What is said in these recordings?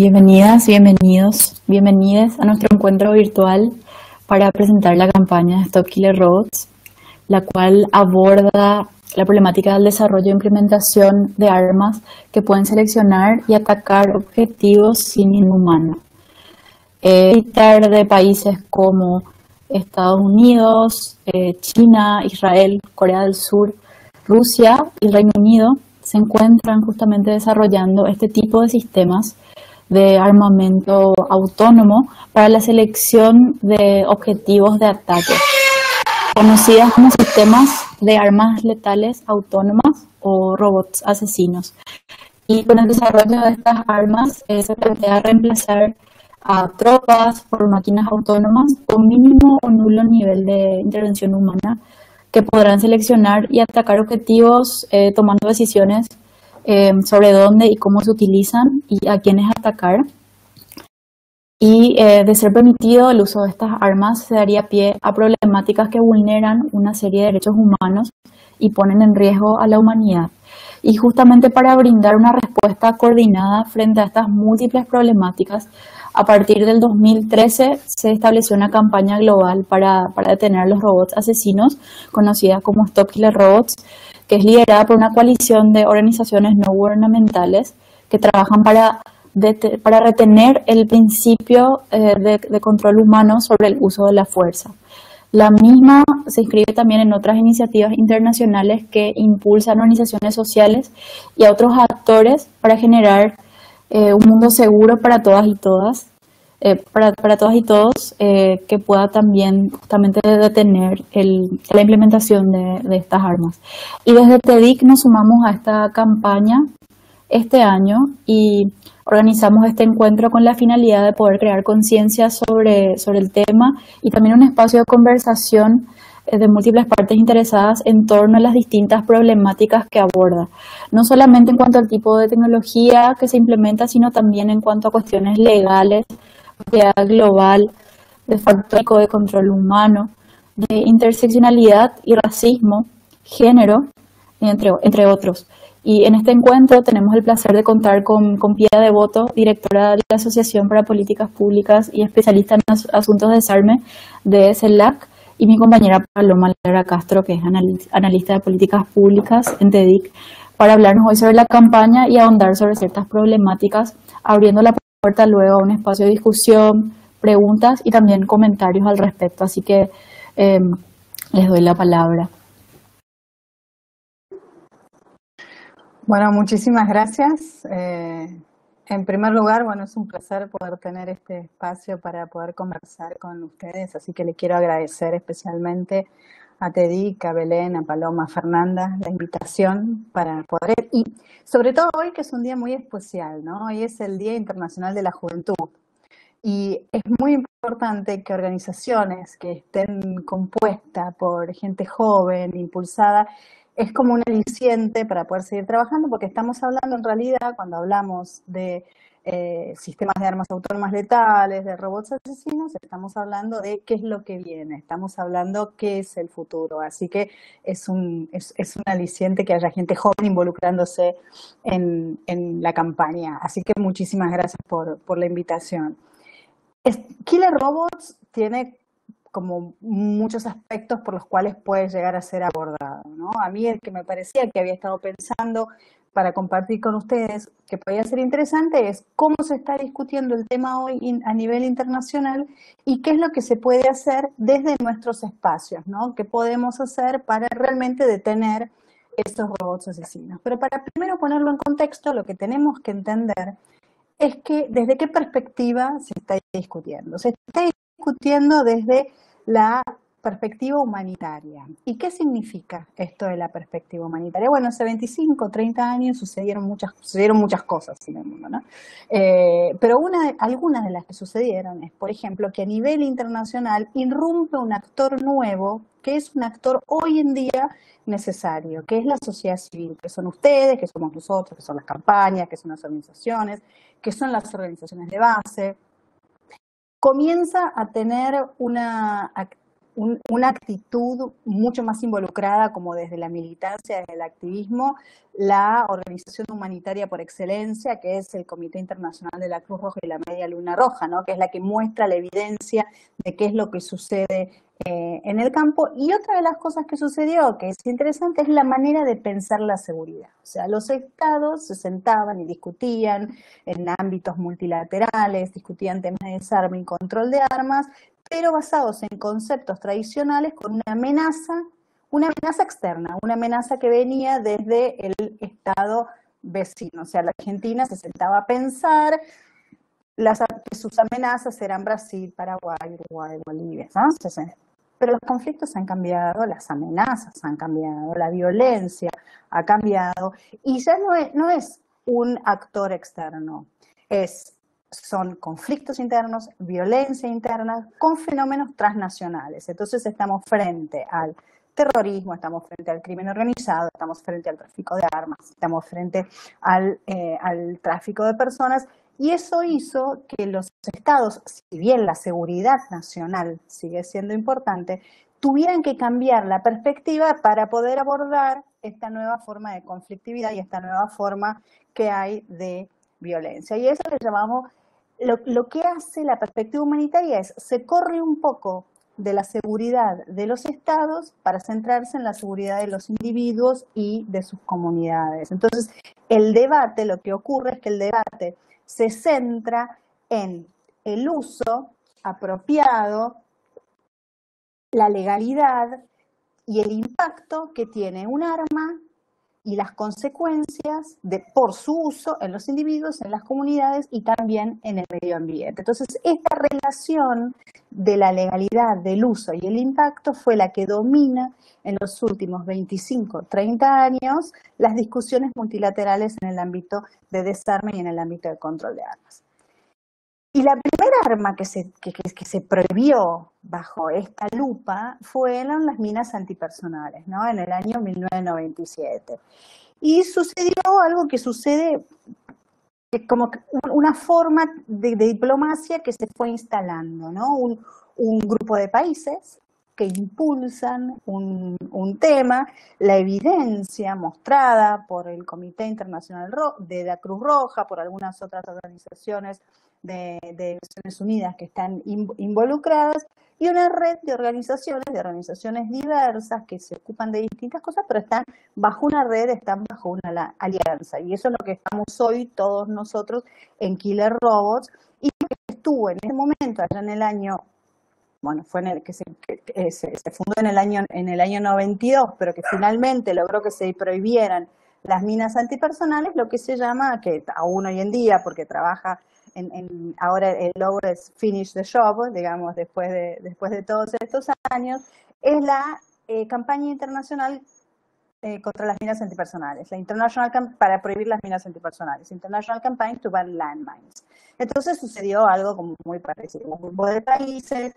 Bienvenidas, bienvenidos, bienvenidas a nuestro encuentro virtual para presentar la campaña Stop Killer Robots, la cual aborda la problemática del desarrollo e implementación de armas que pueden seleccionar y atacar objetivos sin inhumano. Evitar de países como Estados Unidos, eh, China, Israel, Corea del Sur, Rusia y Reino Unido se encuentran justamente desarrollando este tipo de sistemas de armamento autónomo para la selección de objetivos de ataque, conocidas como sistemas de armas letales autónomas o robots asesinos. Y con el desarrollo de estas armas eh, se plantea reemplazar a tropas por máquinas autónomas con mínimo o nulo nivel de intervención humana que podrán seleccionar y atacar objetivos eh, tomando decisiones eh, sobre dónde y cómo se utilizan y a quiénes atacar. Y eh, de ser permitido el uso de estas armas se daría pie a problemáticas que vulneran una serie de derechos humanos y ponen en riesgo a la humanidad. Y justamente para brindar una respuesta coordinada frente a estas múltiples problemáticas, a partir del 2013 se estableció una campaña global para, para detener los robots asesinos, conocida como Stop Killer Robots, que es liderada por una coalición de organizaciones no gubernamentales que trabajan para, para retener el principio eh, de, control humano sobre el uso de la fuerza. La misma se inscribe también en otras iniciativas internacionales que impulsan organizaciones sociales y a otros actores para generar eh, un mundo seguro para todas y todas, eh, para, todas y todos, eh, que pueda también justamente detener el, la implementación de, estas armas. Y desde TEDIC nos sumamos a esta campaña este año y organizamos este encuentro con la finalidad de poder crear conciencia sobre, sobre el tema y también un espacio de conversación de múltiples partes interesadas en torno a las distintas problemáticas que aborda, no solamente en cuanto al tipo de tecnología que se implementa, sino también en cuanto a cuestiones legales, global, de factor de control humano, de interseccionalidad y racismo, género, entre, entre otros. Y en este encuentro tenemos el placer de contar con, con Pia Devoto, directora de la Asociación para Políticas Públicas y especialista en asuntos de desarme de CELAC, y mi compañera Paloma Lara Castro, que es analista de políticas públicas en TEDIC, para hablarnos hoy sobre la campaña y ahondar sobre ciertas problemáticas, abriendo la puerta luego a un espacio de discusión, preguntas y también comentarios al respecto. Así que eh, les doy la palabra. Bueno, muchísimas gracias. Eh, en primer lugar, bueno, es un placer poder tener este espacio para poder conversar con ustedes, así que le quiero agradecer especialmente a Tedic, a Belén, a Paloma, a Fernanda, la invitación para poder, y sobre todo hoy que es un día muy especial, ¿no? Hoy es el Día Internacional de la Juventud. Y es muy importante que organizaciones que estén compuestas por gente joven, impulsada, es como un aliciente para poder seguir trabajando, porque estamos hablando en realidad, cuando hablamos de eh, sistemas de armas autónomas letales, de robots asesinos, estamos hablando de qué es lo que viene, estamos hablando qué es el futuro. Así que es un, es, es un aliciente que haya gente joven involucrándose en, en la campaña. Así que muchísimas gracias por, por la invitación. Killer Robots tiene como muchos aspectos por los cuales puede llegar a ser abordado. ¿no? A mí el que me parecía que había estado pensando para compartir con ustedes que podía ser interesante es cómo se está discutiendo el tema hoy a nivel internacional y qué es lo que se puede hacer desde nuestros espacios, ¿no? ¿Qué podemos hacer para realmente detener estos robots asesinos? Pero para primero ponerlo en contexto, lo que tenemos que entender es que desde qué perspectiva se está discutiendo. Se está discutiendo desde la perspectiva humanitaria. ¿Y qué significa esto de la perspectiva humanitaria? Bueno, hace 25, 30 años sucedieron muchas, sucedieron muchas cosas en el mundo, ¿no? Eh, pero una, algunas de las que sucedieron es, por ejemplo, que a nivel internacional irrumpe un actor nuevo, que es un actor hoy en día necesario, que es la sociedad civil, que son ustedes, que somos nosotros, que son las campañas, que son las organizaciones, que son las organizaciones de base, comienza a tener una, una actitud mucho más involucrada, como desde la militancia, desde el activismo, la organización humanitaria por excelencia, que es el Comité Internacional de la Cruz Roja y la Media Luna Roja, ¿no? que es la que muestra la evidencia de qué es lo que sucede eh, en el campo. Y otra de las cosas que sucedió, que es interesante, es la manera de pensar la seguridad. O sea, los estados se sentaban y discutían en ámbitos multilaterales, discutían temas de desarme y control de armas, pero basados en conceptos tradicionales con una amenaza, una amenaza externa, una amenaza que venía desde el estado vecino. O sea, la Argentina se sentaba a pensar que sus amenazas eran Brasil, Paraguay, Uruguay, Bolivia. pero los conflictos han cambiado, las amenazas han cambiado, la violencia ha cambiado y ya no no es un actor externo, es son conflictos internos, violencia interna, con fenómenos transnacionales. Entonces estamos frente al terrorismo, estamos frente al crimen organizado, estamos frente al tráfico de armas, estamos frente al, eh, al tráfico de personas y eso hizo que los estados, si bien la seguridad nacional sigue siendo importante, tuvieran que cambiar la perspectiva para poder abordar esta nueva forma de conflictividad y esta nueva forma que hay de violencia. Y eso le llamamos lo, que hace la perspectiva humanitaria es, se corre un poco de la seguridad de los estados para centrarse en la seguridad de los individuos y de sus comunidades. Entonces, el debate, lo que ocurre es que el debate se centra en el uso apropiado, la legalidad y el impacto que tiene un arma y las consecuencias de, por su uso en los individuos, en las comunidades y también en el medio ambiente. Entonces, esta relación de la legalidad, del uso y el impacto fue la que domina en los últimos 25, 30 años las discusiones multilaterales en el ámbito de desarme y en el ámbito de control de armas. Y la primera arma que se, que, se prohibió bajo esta lupa fueron las minas antipersonales, ¿no? En el año 1997. Y sucedió algo que sucede como una forma de, diplomacia que se fue instalando, ¿no? Un, un grupo de países que impulsan un, un, tema, la evidencia mostrada por el Comité Internacional de la Cruz Roja, por algunas otras organizaciones de, Naciones Unidas que están involucradas y una red de organizaciones, de organizaciones diversas que se ocupan de distintas cosas, pero están bajo una red, están bajo una alianza. Y eso es lo que estamos hoy todos nosotros en Killer Robots. Y estuvo en ese momento, allá en el año, bueno, fue en el que, se, que se, se, fundó en el año en el año 92, pero que finalmente logró que se prohibieran las minas antipersonales, lo que se llama, que aún hoy en día, porque trabaja en, ahora el logro es finish the job, digamos, después de, después de todos estos años, es la eh, campaña internacional eh, contra las minas antipersonales, la International para prohibir las minas antipersonales, International Campaign to Ban Landmines. Entonces sucedió algo como muy parecido. Un grupo de países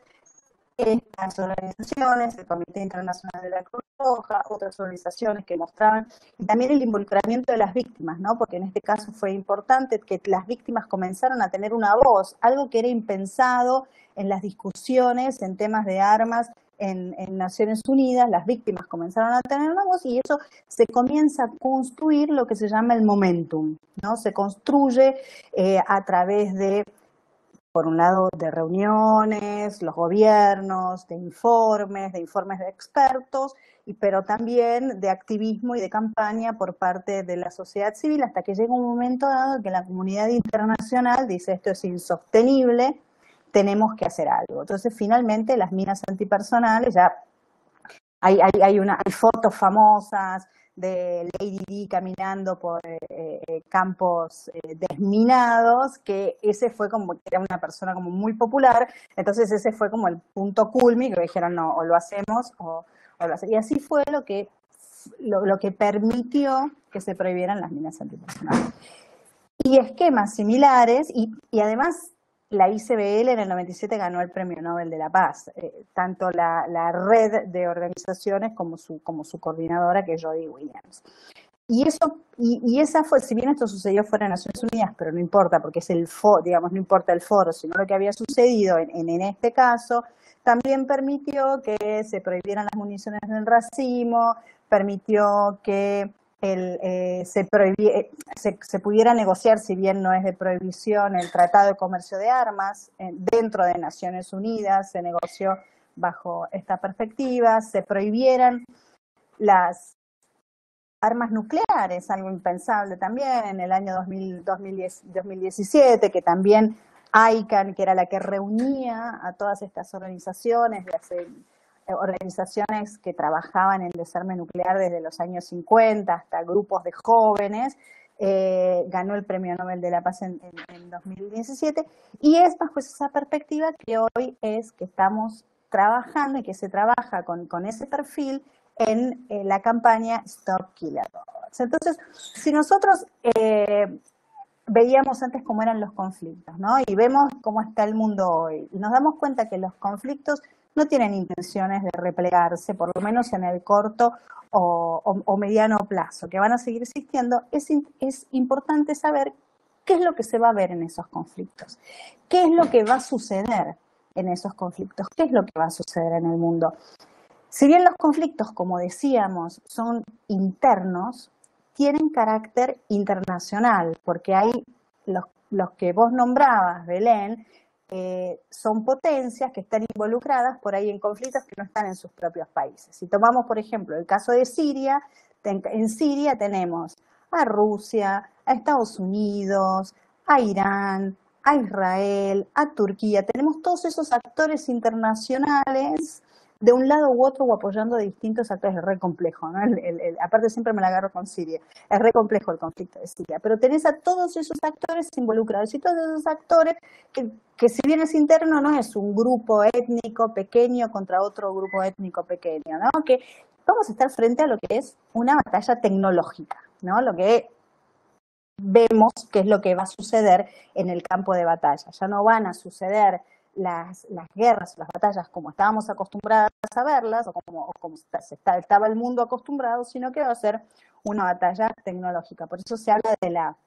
estas organizaciones, el Comité Internacional de la Cruz Roja, otras organizaciones que mostraban, y también el involucramiento de las víctimas, ¿no? porque en este caso fue importante que las víctimas comenzaron a tener una voz, algo que era impensado en las discusiones en temas de armas en, Naciones Unidas, las víctimas comenzaron a tener una voz y eso se comienza a construir lo que se llama el momentum, ¿no? Se construye eh, a través de por un lado, de reuniones, los gobiernos, de informes, de informes de expertos, y, pero también de activismo y de campaña por parte de la sociedad civil, hasta que llega un momento dado que la comunidad internacional dice esto es insostenible, tenemos que hacer algo. Entonces, finalmente, las minas antipersonales ya hay, hay, hay, una, hay fotos famosas de Lady Di caminando por eh, eh, campos eh, desminados, que ese fue como, era una persona como muy popular, entonces ese fue como el punto culmi, que dijeron, no, o lo hacemos o, lo hacemos. Y así fue lo que, lo, que permitió que se prohibieran las minas antipersonales. Y esquemas similares, y, y además la ICBL en el 97 ganó el Premio Nobel de la Paz, eh, tanto la, red de organizaciones como su, coordinadora, que es Jody Williams. y eso, y, esa fue, si bien esto sucedió fuera de Naciones Unidas, pero no importa, porque es el foro, digamos, no importa el foro, sino lo que había sucedido en, este caso, también permitió que se prohibieran las municiones del racimo, permitió que el, eh, se, se, se, pudiera negociar, si bien no es de prohibición, el Tratado de Comercio de Armas dentro de Naciones Unidas, se negoció bajo esta perspectiva, se prohibieran las armas nucleares, algo impensable también en el año 2017, que también ICANN, que era la que reunía a todas estas organizaciones, las eh, organizaciones que trabajaban en desarme nuclear desde los años 50 hasta grupos de jóvenes, eh, ganó el Premio Nobel de la Paz en, 2017 y es bajo esa perspectiva que hoy es que estamos trabajando y que se trabaja con, con ese perfil en eh, la campaña Stop Killer. Entonces, si nosotros eh, veíamos antes cómo eran los conflictos, ¿no? Y vemos cómo está el mundo hoy, y nos damos cuenta que los conflictos no tienen intenciones de replegarse, por lo menos en el corto o, mediano plazo, que van a seguir existiendo, es, importante saber qué es lo que se va a ver en esos conflictos, qué es lo que va a suceder en esos conflictos, qué es lo que va a suceder en el mundo. Si bien los conflictos, como decíamos, son internos, tienen carácter internacional, porque hay los, los que vos nombrabas, Belén, eh, son potencias que están involucradas por ahí en conflictos que no están en sus propios países. Si tomamos, por ejemplo, el caso de Siria, en Siria tenemos a Rusia, a Estados Unidos, a Irán, a Israel, a Turquía. Tenemos todos esos actores internacionales de un lado u otro o apoyando a distintos actores, es re complejo, ¿no? aparte siempre me la agarro con Siria, es re complejo el conflicto de Siria, pero tenés a todos esos actores involucrados y todos esos actores que, que si bien es interno no es un grupo étnico pequeño contra otro grupo étnico pequeño, ¿no? Que vamos a estar frente a lo que es una batalla tecnológica, ¿no? Lo que vemos que es lo que va a suceder en el campo de batalla. Ya no van a suceder las, las guerras, las batallas como estábamos acostumbradas a verlas o como, estaba el mundo acostumbrado, sino que va a ser una batalla tecnológica. Por eso se habla de la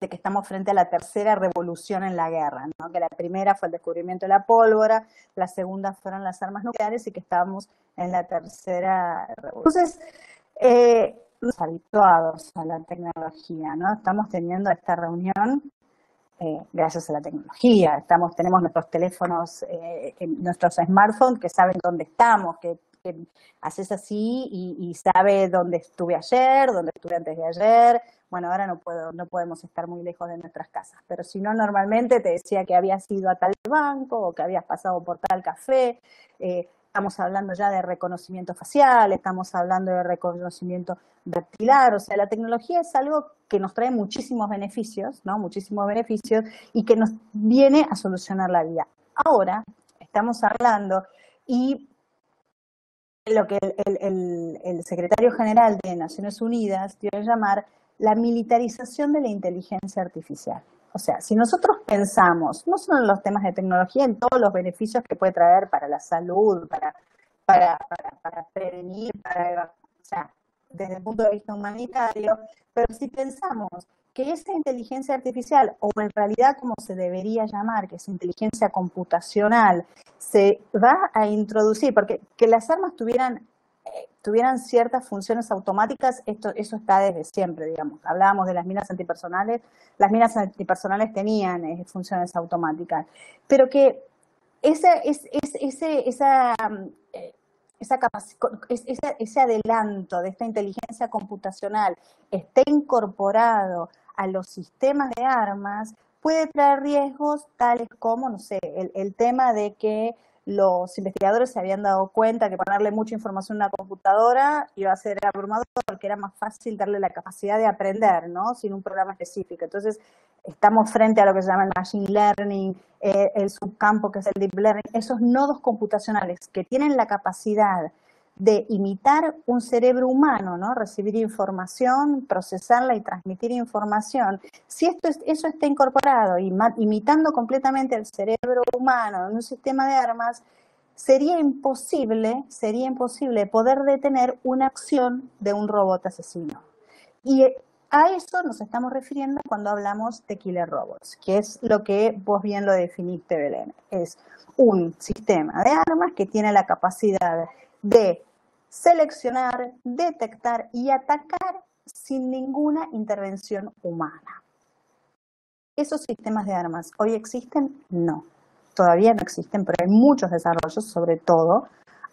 de que estamos frente a la tercera revolución en la guerra, que la primera fue el descubrimiento de la pólvora, la segunda fueron las armas nucleares y que estamos en la tercera revolución. Entonces, eh, habituados a la tecnología, ¿no? Estamos teniendo esta reunión eh, gracias a la tecnología. Estamos, tenemos nuestros teléfonos, eh, nuestros smartphones que saben dónde estamos, que, haces así y, sabe dónde estuve ayer, dónde estuve antes de ayer. Bueno, ahora no puedo, no podemos estar muy lejos de nuestras casas, pero si no, normalmente te decía que habías ido a tal banco o que habías pasado por tal café. Eh, estamos hablando ya de reconocimiento facial, estamos hablando de reconocimiento dactilar, o sea, la tecnología es algo que nos trae muchísimos beneficios, ¿no? Muchísimos beneficios y que nos viene a solucionar la vida. Ahora estamos hablando y lo que el, el secretario general de Naciones Unidas dio a llamar la militarización de la inteligencia artificial. O sea, si nosotros pensamos, no solo en los temas de tecnología, en todos los beneficios que puede traer para la salud, para, para, para, prevenir, para, o sea, desde el punto de vista humanitario, pero si pensamos que esa inteligencia artificial, o en realidad como se debería llamar, que es inteligencia computacional, se va a introducir, porque que las armas tuvieran tuvieran ciertas funciones automáticas, esto, eso está desde siempre, digamos. Hablábamos de las minas antipersonales, las minas antipersonales tenían eh, funciones automáticas, pero que ese, ese, esa, eh, esa ese adelanto de esta inteligencia computacional esté incorporado a los sistemas de armas, puede traer riesgos tales como, no sé, el, el tema de que los investigadores se habían dado cuenta que ponerle mucha información a una computadora iba a ser abrumador porque era más fácil darle la capacidad de aprender, ¿no? Sin un programa específico. Entonces, estamos frente a lo que se llama el machine learning, eh, el subcampo que es el deep learning, esos nodos computacionales que tienen la capacidad de imitar un cerebro humano, ¿no? Recibir información, procesarla y transmitir información. Si esto eso está incorporado, imitando completamente el cerebro humano en un sistema de armas, sería imposible, sería imposible poder detener una acción de un robot asesino. Y a eso nos estamos refiriendo cuando hablamos de killer robots, que es lo que vos bien lo definiste, Belén. Es un sistema de armas que tiene la capacidad de seleccionar, detectar y atacar sin ninguna intervención humana. ¿Esos sistemas de armas hoy existen? No, todavía no existen, pero hay muchos desarrollos, sobre todo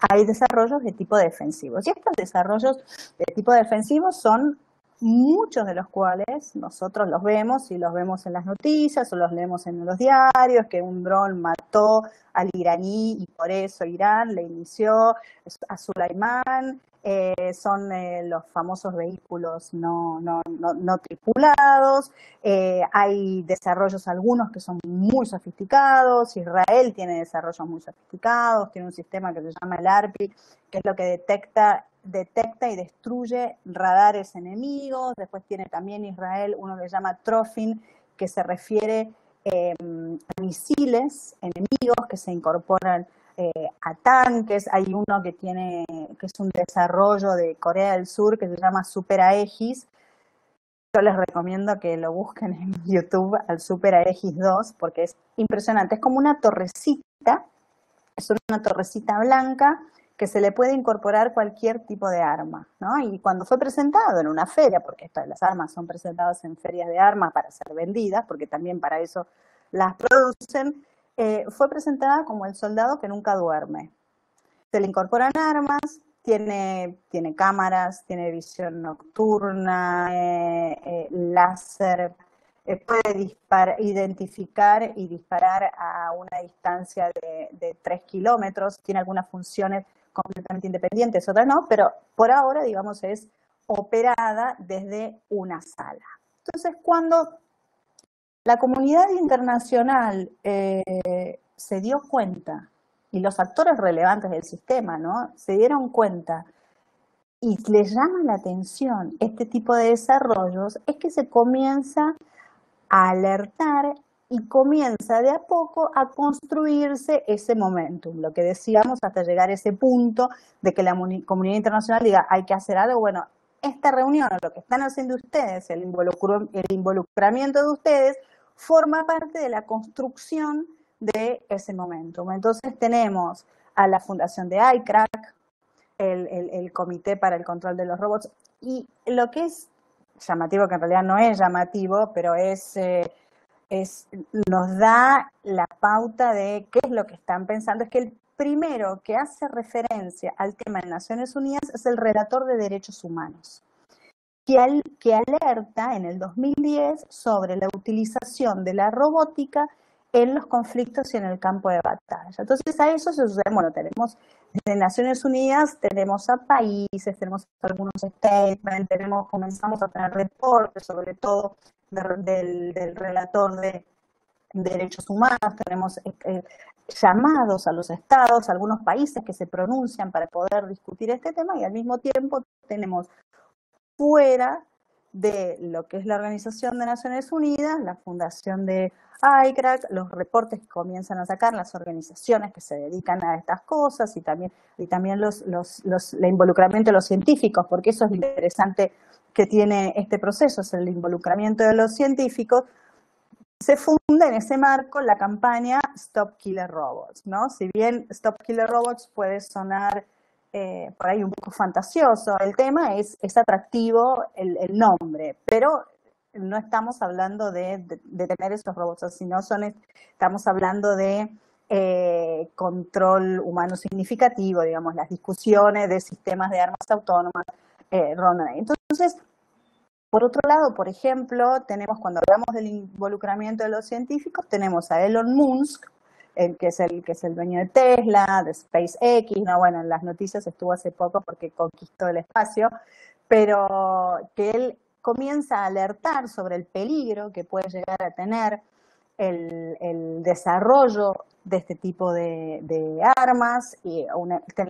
hay desarrollos de tipo defensivo. Y estos desarrollos de tipo defensivo son muchos de los cuales nosotros los vemos y los vemos en las noticias o los leemos en los diarios, que un dron mató al iraní y por eso Irán le inició a Sulaimán, eh, son eh, los famosos vehículos no, no, no, tripulados, eh, hay desarrollos algunos que son muy sofisticados, Israel tiene desarrollos muy sofisticados, tiene un sistema que se llama el ARPI, que es lo que detecta detecta y destruye radares enemigos. Después tiene también Israel uno que se llama Trofin, que se refiere em, a misiles enemigos que se incorporan eh, a tanques. Hay uno que tiene, que es un desarrollo de Corea del Sur que se llama Super Aegis. Yo les recomiendo que lo busquen en YouTube al Super Aegis 2 porque es impresionante. Es como una torrecita, es una torrecita blanca que se le puede incorporar cualquier tipo de arma, ¿no? Y cuando fue presentado en una feria, porque estas, las armas son presentadas en ferias de armas para ser vendidas, porque también para eso las producen, eh, fue presentada como el soldado que nunca duerme. Se le incorporan armas, tiene, tiene cámaras, tiene visión nocturna, eh, eh, láser, puede identificar y disparar a una distancia de, de 3 kilómetros, tiene algunas funciones completamente independientes, otras no, pero por ahora, digamos, es operada desde una sala. Entonces, cuando la comunidad internacional eh, se dio cuenta, y los actores relevantes del sistema, ¿no? Se dieron cuenta y les llama la atención este tipo de desarrollos, es que se comienza a alertar y comienza de a poco a construirse ese momentum, lo que decíamos hasta llegar a ese punto de que la comunidad internacional diga hay que hacer algo, bueno, esta reunión, lo que están haciendo ustedes, el, involucramiento de ustedes, forma parte de la construcción de ese momentum. Entonces tenemos a la fundación de iCrack, el, Comité para el Control de los Robots, y lo que es llamativo, que en realidad no es llamativo, pero es... Eh, es, nos da la pauta de qué es lo que están pensando, es que el primero que hace referencia al tema de Naciones Unidas es el relator de derechos humanos, que, que alerta en el 2010 sobre la utilización de la robótica en los conflictos y en el campo de batalla. Entonces a eso se sucede, bueno, tenemos desde Naciones Unidas, tenemos a países, tenemos algunos statements, tenemos, comenzamos a tener reportes, sobre todo del, relator de derechos humanos, tenemos eh, eh, llamados a los estados, algunos países que se pronuncian para poder discutir este tema y al mismo tiempo tenemos fuera de lo que es la Organización de Naciones Unidas, la fundación de ICRAC, los reportes que comienzan a sacar las organizaciones que se dedican a estas cosas y también, y también los, los, los, el involucramiento de los científicos, porque eso es interesante que tiene este proceso, es el involucramiento de los científicos, se funda en ese marco la campaña Stop Killer Robots, ¿no? Si bien Stop Killer Robots puede sonar eh, por ahí un poco fantasioso, el tema es, es atractivo el, nombre, pero no estamos hablando de, tener esos robots, sino son, estamos hablando de eh, control humano significativo, digamos, las discusiones de sistemas de armas autónomas, eh, Entonces, por otro lado, por ejemplo, tenemos cuando hablamos del involucramiento de los científicos, tenemos a Elon Musk, el que es el que es el dueño de Tesla, de SpaceX, no, bueno, en las noticias estuvo hace poco porque conquistó el espacio, pero que él comienza a alertar sobre el peligro que puede llegar a tener el, desarrollo de este tipo de, armas y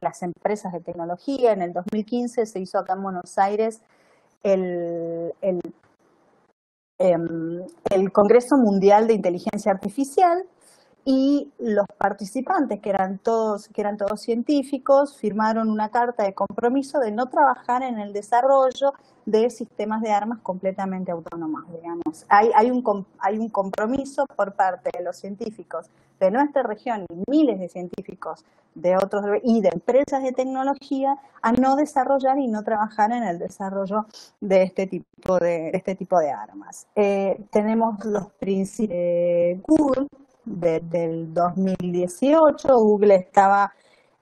las empresas de tecnología. En el 2015 se hizo acá en Buenos Aires el, el, em, el Congreso Mundial de Inteligencia Artificial y los participantes, que eran todos, que eran todos científicos, firmaron una carta de compromiso de no trabajar en el desarrollo de sistemas de armas completamente autónomos, digamos. Hay, hay, un, hay un compromiso por parte de los científicos de nuestra región y miles de científicos de otros y de empresas de tecnología a no desarrollar y no trabajar en el desarrollo de este tipo de, este tipo de armas. Eh, tenemos los principios de Google desde el 2018. Google estaba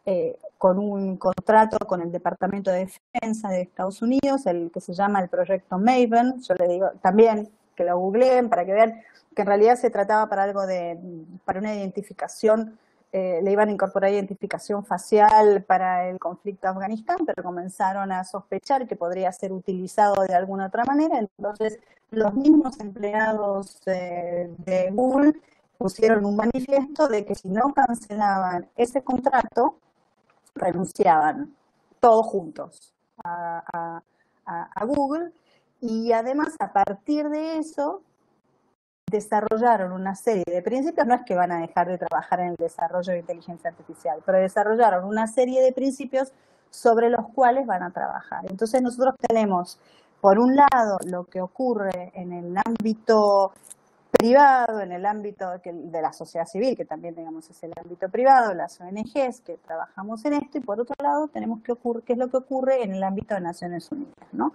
eh, con un contrato con el Departamento de Defensa de Estados Unidos, el que se llama el proyecto Maven. Yo le digo también que lo googleen para que vean que en realidad se trataba para algo de, para una identificación, eh, le iban a incorporar identificación facial para el conflicto de Afganistán, pero comenzaron a sospechar que podría ser utilizado de alguna otra manera, entonces los mismos empleados de Google pusieron un manifiesto de que si no cancelaban ese contrato, renunciaban todos juntos a, Google y además a partir de eso desarrollaron una serie de principios, no es que van a dejar de trabajar en el desarrollo de inteligencia artificial, pero desarrollaron una serie de principios sobre los cuales van a trabajar. Entonces nosotros tenemos, por un lado, lo que ocurre en el ámbito privado, en el ámbito de la sociedad civil, que también digamos es el ámbito privado, las ONGs que trabajamos en esto, y por otro lado tenemos que ocurrir, qué es lo que ocurre en el ámbito de Naciones Unidas, ¿no?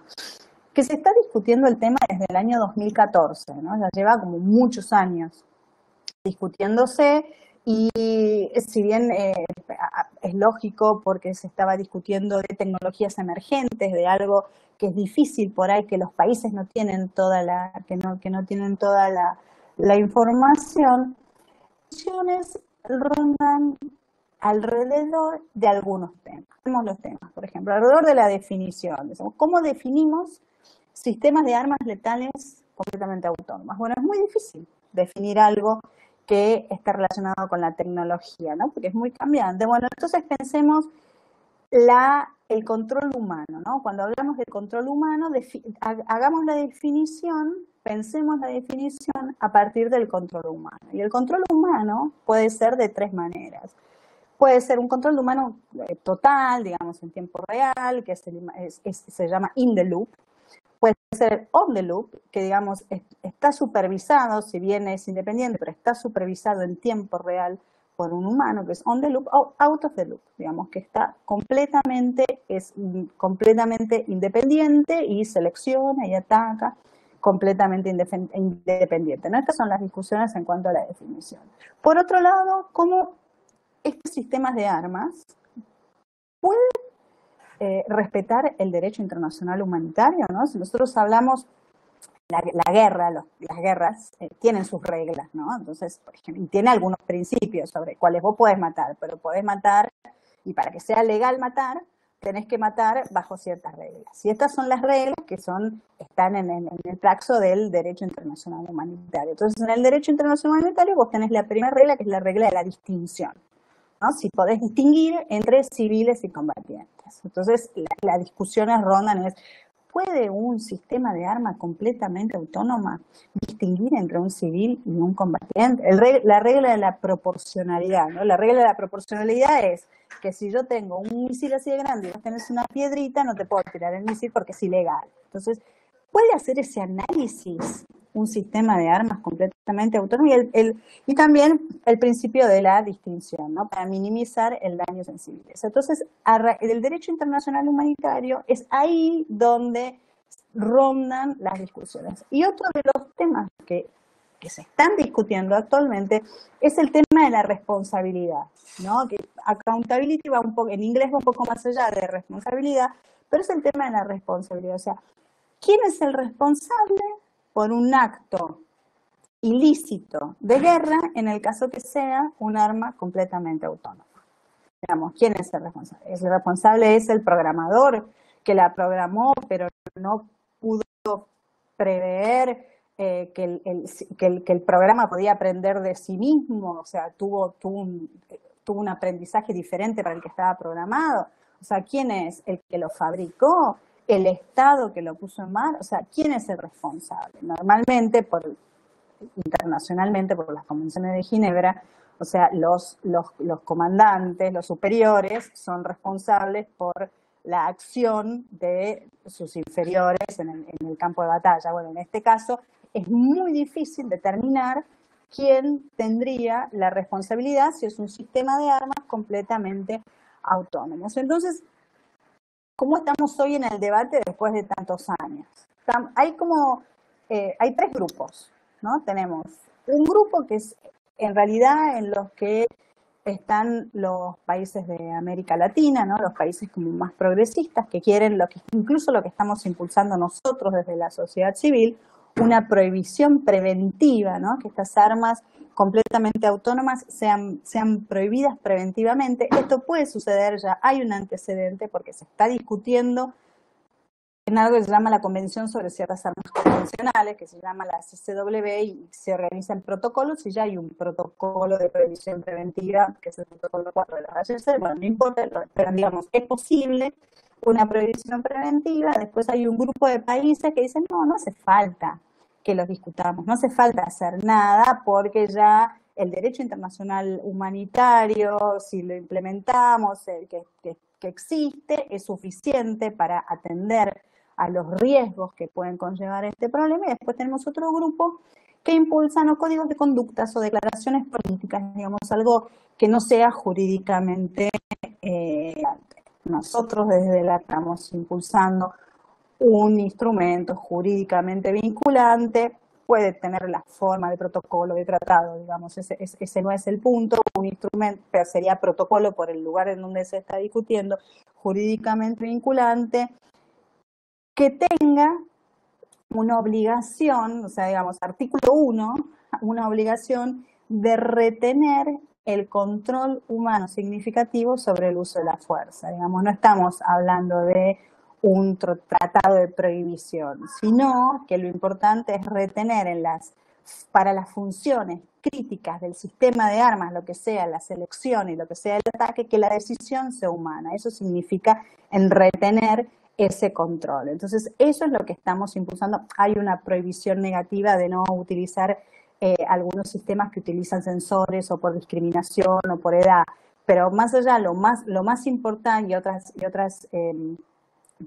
Que se está discutiendo el tema desde el año 2014, ¿no? Ya lleva como muchos años discutiéndose y si bien eh, es lógico porque se estaba discutiendo de tecnologías emergentes, de algo que es difícil por ahí, que los países no tienen toda la, que no, que no tienen toda la, la información, rondan alrededor de algunos temas. Tenemos los temas, por ejemplo, alrededor de la definición. ¿Cómo definimos sistemas de armas letales completamente autónomas? Bueno, es muy difícil definir algo que esté relacionado con la tecnología, ¿no? Porque es muy cambiante. Bueno, entonces pensemos la, el control humano, ¿no? Cuando hablamos de control humano, hagamos la definición pensemos la definición a partir del control humano. Y el control humano puede ser de tres maneras. Puede ser un control humano eh, total, digamos, en tiempo real, que se llama in the loop. Puede ser on the loop, que digamos está supervisado, si bien es independiente, pero está supervisado en tiempo real por un humano, que es on the loop, o out of the loop, digamos, que está completamente, es completamente independiente y selecciona y ataca completamente independiente. ¿no? Estas son las discusiones en cuanto a la definición. Por otro lado, ¿cómo estos sistemas de armas pueden eh, respetar el derecho internacional humanitario? ¿no? Si nosotros hablamos, la, guerra, las guerras eh, tienen sus reglas, ¿no? Entonces, por ejemplo, tiene algunos principios sobre cuáles vos podés matar, pero podés matar, y para que sea legal matar, tenés que matar bajo ciertas reglas. Y estas son las reglas que son, están en, el praxo del derecho internacional humanitario. Entonces, en el derecho internacional humanitario vos tenés la primera regla, que es la regla de la distinción. Si podés distinguir entre civiles y combatientes. Entonces, las discusiones rondan es, ¿puede un sistema de arma completamente autónoma distinguir entre un civil y un combatiente? la regla de la proporcionalidad. La regla de la proporcionalidad es que si yo tengo un misil así de grande y vos tenés una piedrita, no te puedo tirar el misil porque es ilegal. Entonces, puede hacer ese análisis un sistema de armas completamente autónomo y, también el principio de la distinción, ¿no? Para minimizar el daño sensible. Entonces, el derecho internacional humanitario es ahí donde rondan las discusiones. Y otro de los temas que que se están discutiendo actualmente es el tema de la responsabilidad, ¿no? Que accountability va un poco, en inglés va un poco más allá de responsabilidad, pero es el tema de la responsabilidad. O sea, ¿quién es el responsable por un acto ilícito de guerra en el caso que sea un arma completamente autónoma? Digamos, ¿quién es el responsable? El responsable es el programador que la programó, pero no pudo prever eh, que, el, programa podía aprender de sí mismo, o sea, tuvo, un, tuvo un aprendizaje diferente para el que estaba programado. O sea, ¿quién es el que lo fabricó? ¿El Estado que lo puso en marcha? O sea, ¿quién es el responsable? Normalmente, por, internacionalmente, por las convenciones de Ginebra, o sea, los, los, comandantes, los superiores, son responsables por la acción de sus inferiores en el, en el campo de batalla. Bueno, en este caso es muy difícil determinar quién tendría la responsabilidad si es un sistema de armas completamente autónomo. Entonces, ¿cómo estamos hoy en el debate después de tantos años? Hay como, eh, hay tres grupos, ¿no? Tenemos un grupo que es en realidad en los que están los países de América Latina, ¿no? los países como más progresistas que quieren lo que incluso lo que estamos impulsando nosotros desde la sociedad civil, una prohibición preventiva, ¿no? que estas armas completamente autónomas sean, sean prohibidas preventivamente. Esto puede suceder ya, hay un antecedente porque se está discutiendo en algo que se llama la Convención sobre ciertas armas convencionales, que se llama la CCW, y se organizan protocolos, y ya hay un protocolo de prohibición preventiva, que es el protocolo 4 de la AYC, bueno, no importa, pero digamos, es posible una prohibición preventiva, después hay un grupo de países que dicen, no, no hace falta que los discutamos, no hace falta hacer nada porque ya el derecho internacional humanitario, si lo implementamos, el que, que, existe, es suficiente para atender a los riesgos que pueden conllevar este problema y después tenemos otro grupo que impulsan los códigos de conductas o declaraciones políticas, digamos, algo que no sea jurídicamente eh, nosotros desde la estamos impulsando un instrumento jurídicamente vinculante, puede tener la forma de protocolo, de tratado, digamos, ese, ese no es el punto, un instrumento, sería protocolo por el lugar en donde se está discutiendo, jurídicamente vinculante, que tenga una obligación, o sea, digamos, artículo 1, una obligación de retener el control humano significativo sobre el uso de la fuerza. Digamos, no estamos hablando de un tratado de prohibición, sino que lo importante es retener en las, para las funciones críticas del sistema de armas, lo que sea la selección y lo que sea el ataque, que la decisión sea humana. Eso significa en retener ese control. Entonces, eso es lo que estamos impulsando. Hay una prohibición negativa de no utilizar eh, algunos sistemas que utilizan sensores o por discriminación o por edad, pero más allá, lo más, lo más importante y otras, y otras em,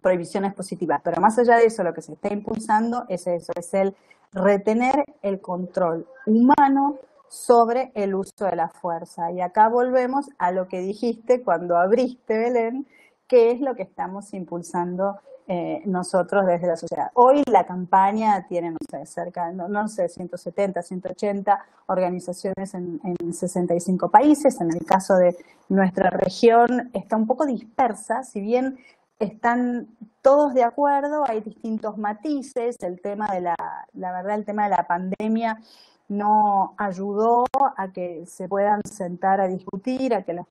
prohibiciones positivas, pero más allá de eso, lo que se está impulsando es eso, es el retener el control humano sobre el uso de la fuerza. Y acá volvemos a lo que dijiste cuando abriste, Belén, qué es lo que estamos impulsando eh, nosotros desde la sociedad. Hoy la campaña tiene, no sé, cerca, no, no sé, 170, 180 organizaciones en, en 65 países. En el caso de nuestra región está un poco dispersa, si bien están todos de acuerdo, hay distintos matices, el tema de la, la verdad, el tema de la pandemia no ayudó a que se puedan sentar a discutir, a que los,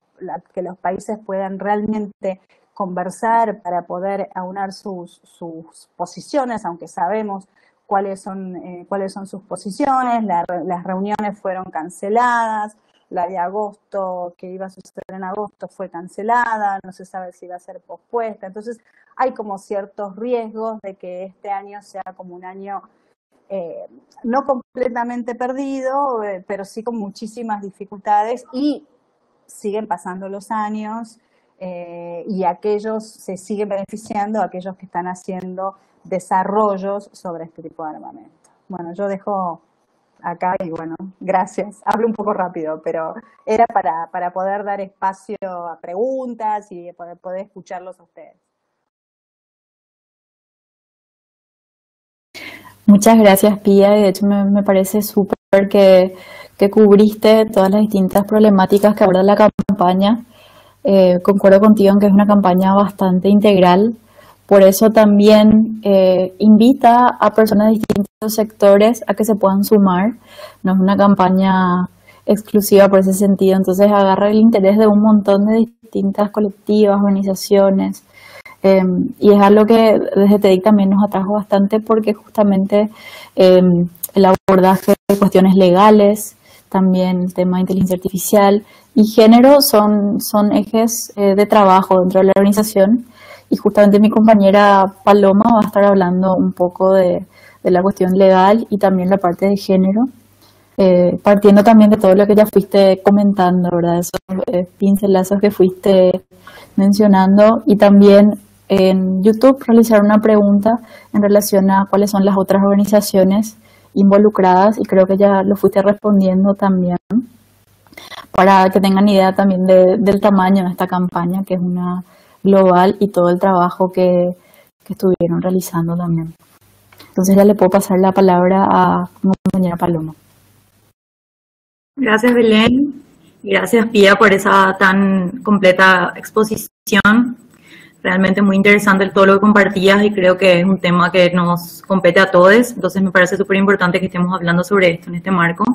que los países puedan realmente conversar para poder aunar sus, sus posiciones, aunque sabemos cuáles son, eh, cuáles son sus posiciones, las reuniones fueron canceladas, la de agosto, que iba a suceder en agosto, fue cancelada, no se sabe si va a ser pospuesta, entonces hay como ciertos riesgos de que este año sea como un año eh, no completamente perdido, eh, pero sí con muchísimas dificultades y siguen pasando los años eh, y aquellos se siguen beneficiando, aquellos que están haciendo desarrollos sobre este tipo de armamento. Bueno, yo dejo acá y bueno, gracias. Hablo un poco rápido, pero era para, para poder dar espacio a preguntas y poder, poder escucharlos a ustedes. Muchas gracias, Pía. De hecho, me, me parece súper que, que cubriste todas las distintas problemáticas que aborda la campaña eh, concuerdo contigo en que es una campaña bastante integral, por eso también eh, invita a personas de distintos sectores a que se puedan sumar, no es una campaña exclusiva por ese sentido, entonces agarra el interés de un montón de distintas colectivas, organizaciones, em, y es algo que desde TEDIC también nos atrajo bastante porque justamente em, el abordaje de cuestiones legales, también el tema de inteligencia artificial y género son, son ejes eh, de trabajo dentro de la organización y justamente mi compañera Paloma va a estar hablando un poco de, la cuestión legal y también la parte de género. eh, partiendo también de todo lo que ya fuiste comentando, ¿verdad? Esos eh, pincelazos que fuiste mencionando y también en YouTube realizar una pregunta en relación a cuáles son las otras organizaciones involucradas y creo que ya lo fuiste respondiendo también para que tengan idea también del tamaño de esta campaña que es una global y todo el trabajo que, que estuvieron realizando también. Entonces ya le puedo pasar la palabra a mi compañera Paloma. Gracias Belén, gracias Pía por esa tan completa exposición. Realmente muy interesante todo lo que compartías y creo que es un tema que nos compete a todos, entonces me parece súper importante que estemos hablando sobre esto en este marco.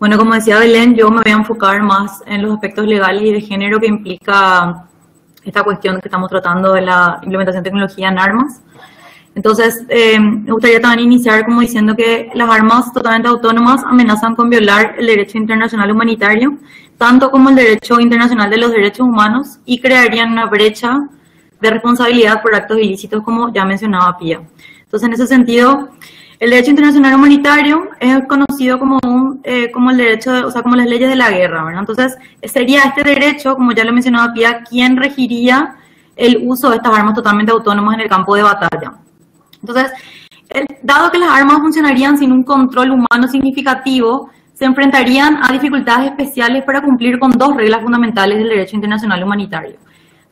Bueno, como decía Belén, yo me voy a enfocar más en los aspectos legales y de género que implica esta cuestión que estamos tratando de la implementación de tecnología en armas. Entonces, eh, me gustaría también iniciar como diciendo que las armas totalmente autónomas amenazan con violar el derecho internacional humanitario, tanto como el derecho internacional de los derechos humanos, y crearían una brecha de responsabilidad por actos ilícitos, como ya mencionaba Pía. Entonces, en ese sentido, el derecho internacional humanitario es conocido como, un, eh, como el derecho, o sea, como las leyes de la guerra, ¿verdad? Entonces, sería este derecho, como ya lo mencionaba Pía, quien regiría el uso de estas armas totalmente autónomas en el campo de batalla. Entonces, dado que las armas funcionarían sin un control humano significativo, se enfrentarían a dificultades especiales para cumplir con dos reglas fundamentales del derecho internacional humanitario.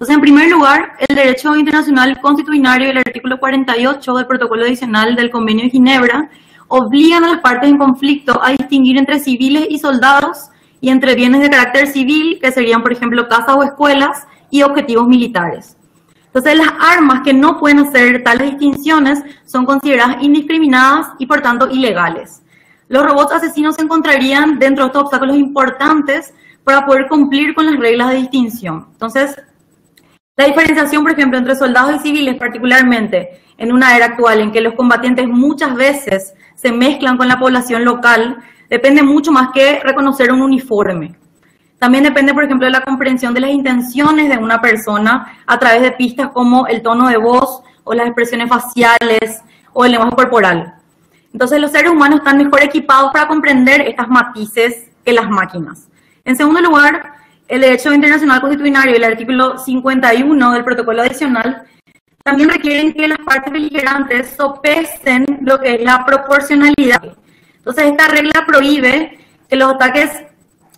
Entonces, en primer lugar, el derecho internacional constitucionario y el artículo 48 del protocolo adicional del Convenio de Ginebra obligan a las partes en conflicto a distinguir entre civiles y soldados y entre bienes de carácter civil, que serían, por ejemplo, casas o escuelas, y objetivos militares. Entonces, las armas que no pueden hacer tales distinciones son consideradas indiscriminadas y, por tanto, ilegales. Los robots asesinos se encontrarían dentro de estos obstáculos importantes para poder cumplir con las reglas de distinción. Entonces, la diferenciación, por ejemplo, entre soldados y civiles, particularmente en una era actual en que los combatientes muchas veces se mezclan con la población local, depende mucho más que reconocer un uniforme. También depende, por ejemplo, de la comprensión de las intenciones de una persona a través de pistas como el tono de voz o las expresiones faciales o el lenguaje corporal. Entonces los seres humanos están mejor equipados para comprender estas matices que las máquinas. En segundo lugar, el derecho internacional constitucional y el artículo 51 del protocolo adicional también requieren que las partes beligerantes sopesen lo que es la proporcionalidad. Entonces esta regla prohíbe que los ataques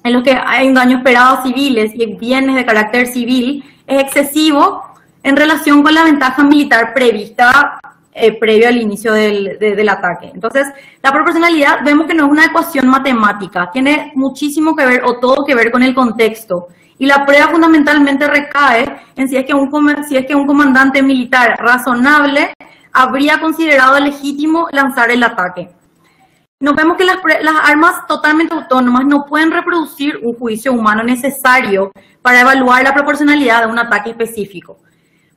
en los que hay un daño esperado a civiles y bienes de carácter civil es excesivo en relación con la ventaja militar prevista eh, previo al inicio del, del, ataque. Entonces, la proporcionalidad vemos que no es una ecuación matemática, tiene muchísimo que ver o todo que ver con el contexto. Y la prueba fundamentalmente recae en si es que un, si es que un comandante militar razonable habría considerado legítimo lanzar el ataque nos vemos que las, armas totalmente autónomas no pueden reproducir un juicio humano necesario para evaluar la proporcionalidad de un ataque específico.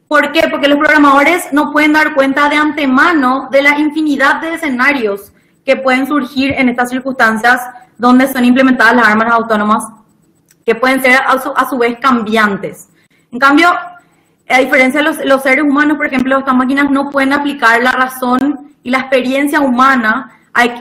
¿Por qué? Porque los programadores no pueden dar cuenta de antemano de la infinidad de escenarios que pueden surgir en estas circunstancias donde son implementadas las armas autónomas, que pueden ser a su, vez cambiantes. En cambio, a diferencia de los, los seres humanos, por ejemplo, estas máquinas no pueden aplicar la razón y la experiencia humana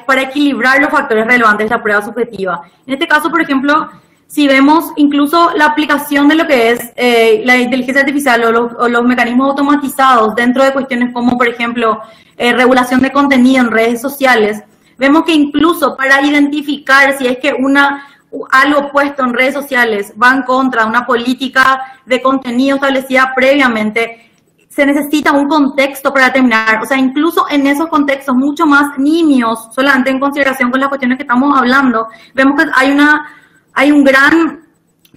para equilibrar los factores relevantes de la prueba subjetiva. En este caso, por ejemplo, si vemos incluso la aplicación de lo que es eh, la inteligencia artificial o los, mecanismos automatizados dentro de cuestiones como, por ejemplo, eh, regulación de contenido en redes sociales, vemos que incluso para identificar si es que una algo puesto en redes sociales va en contra de una política de contenido establecida previamente, se necesita un contexto para determinar, o sea, incluso en esos contextos mucho más nimios, solamente en consideración con las cuestiones que estamos hablando, vemos que hay, una, hay un gran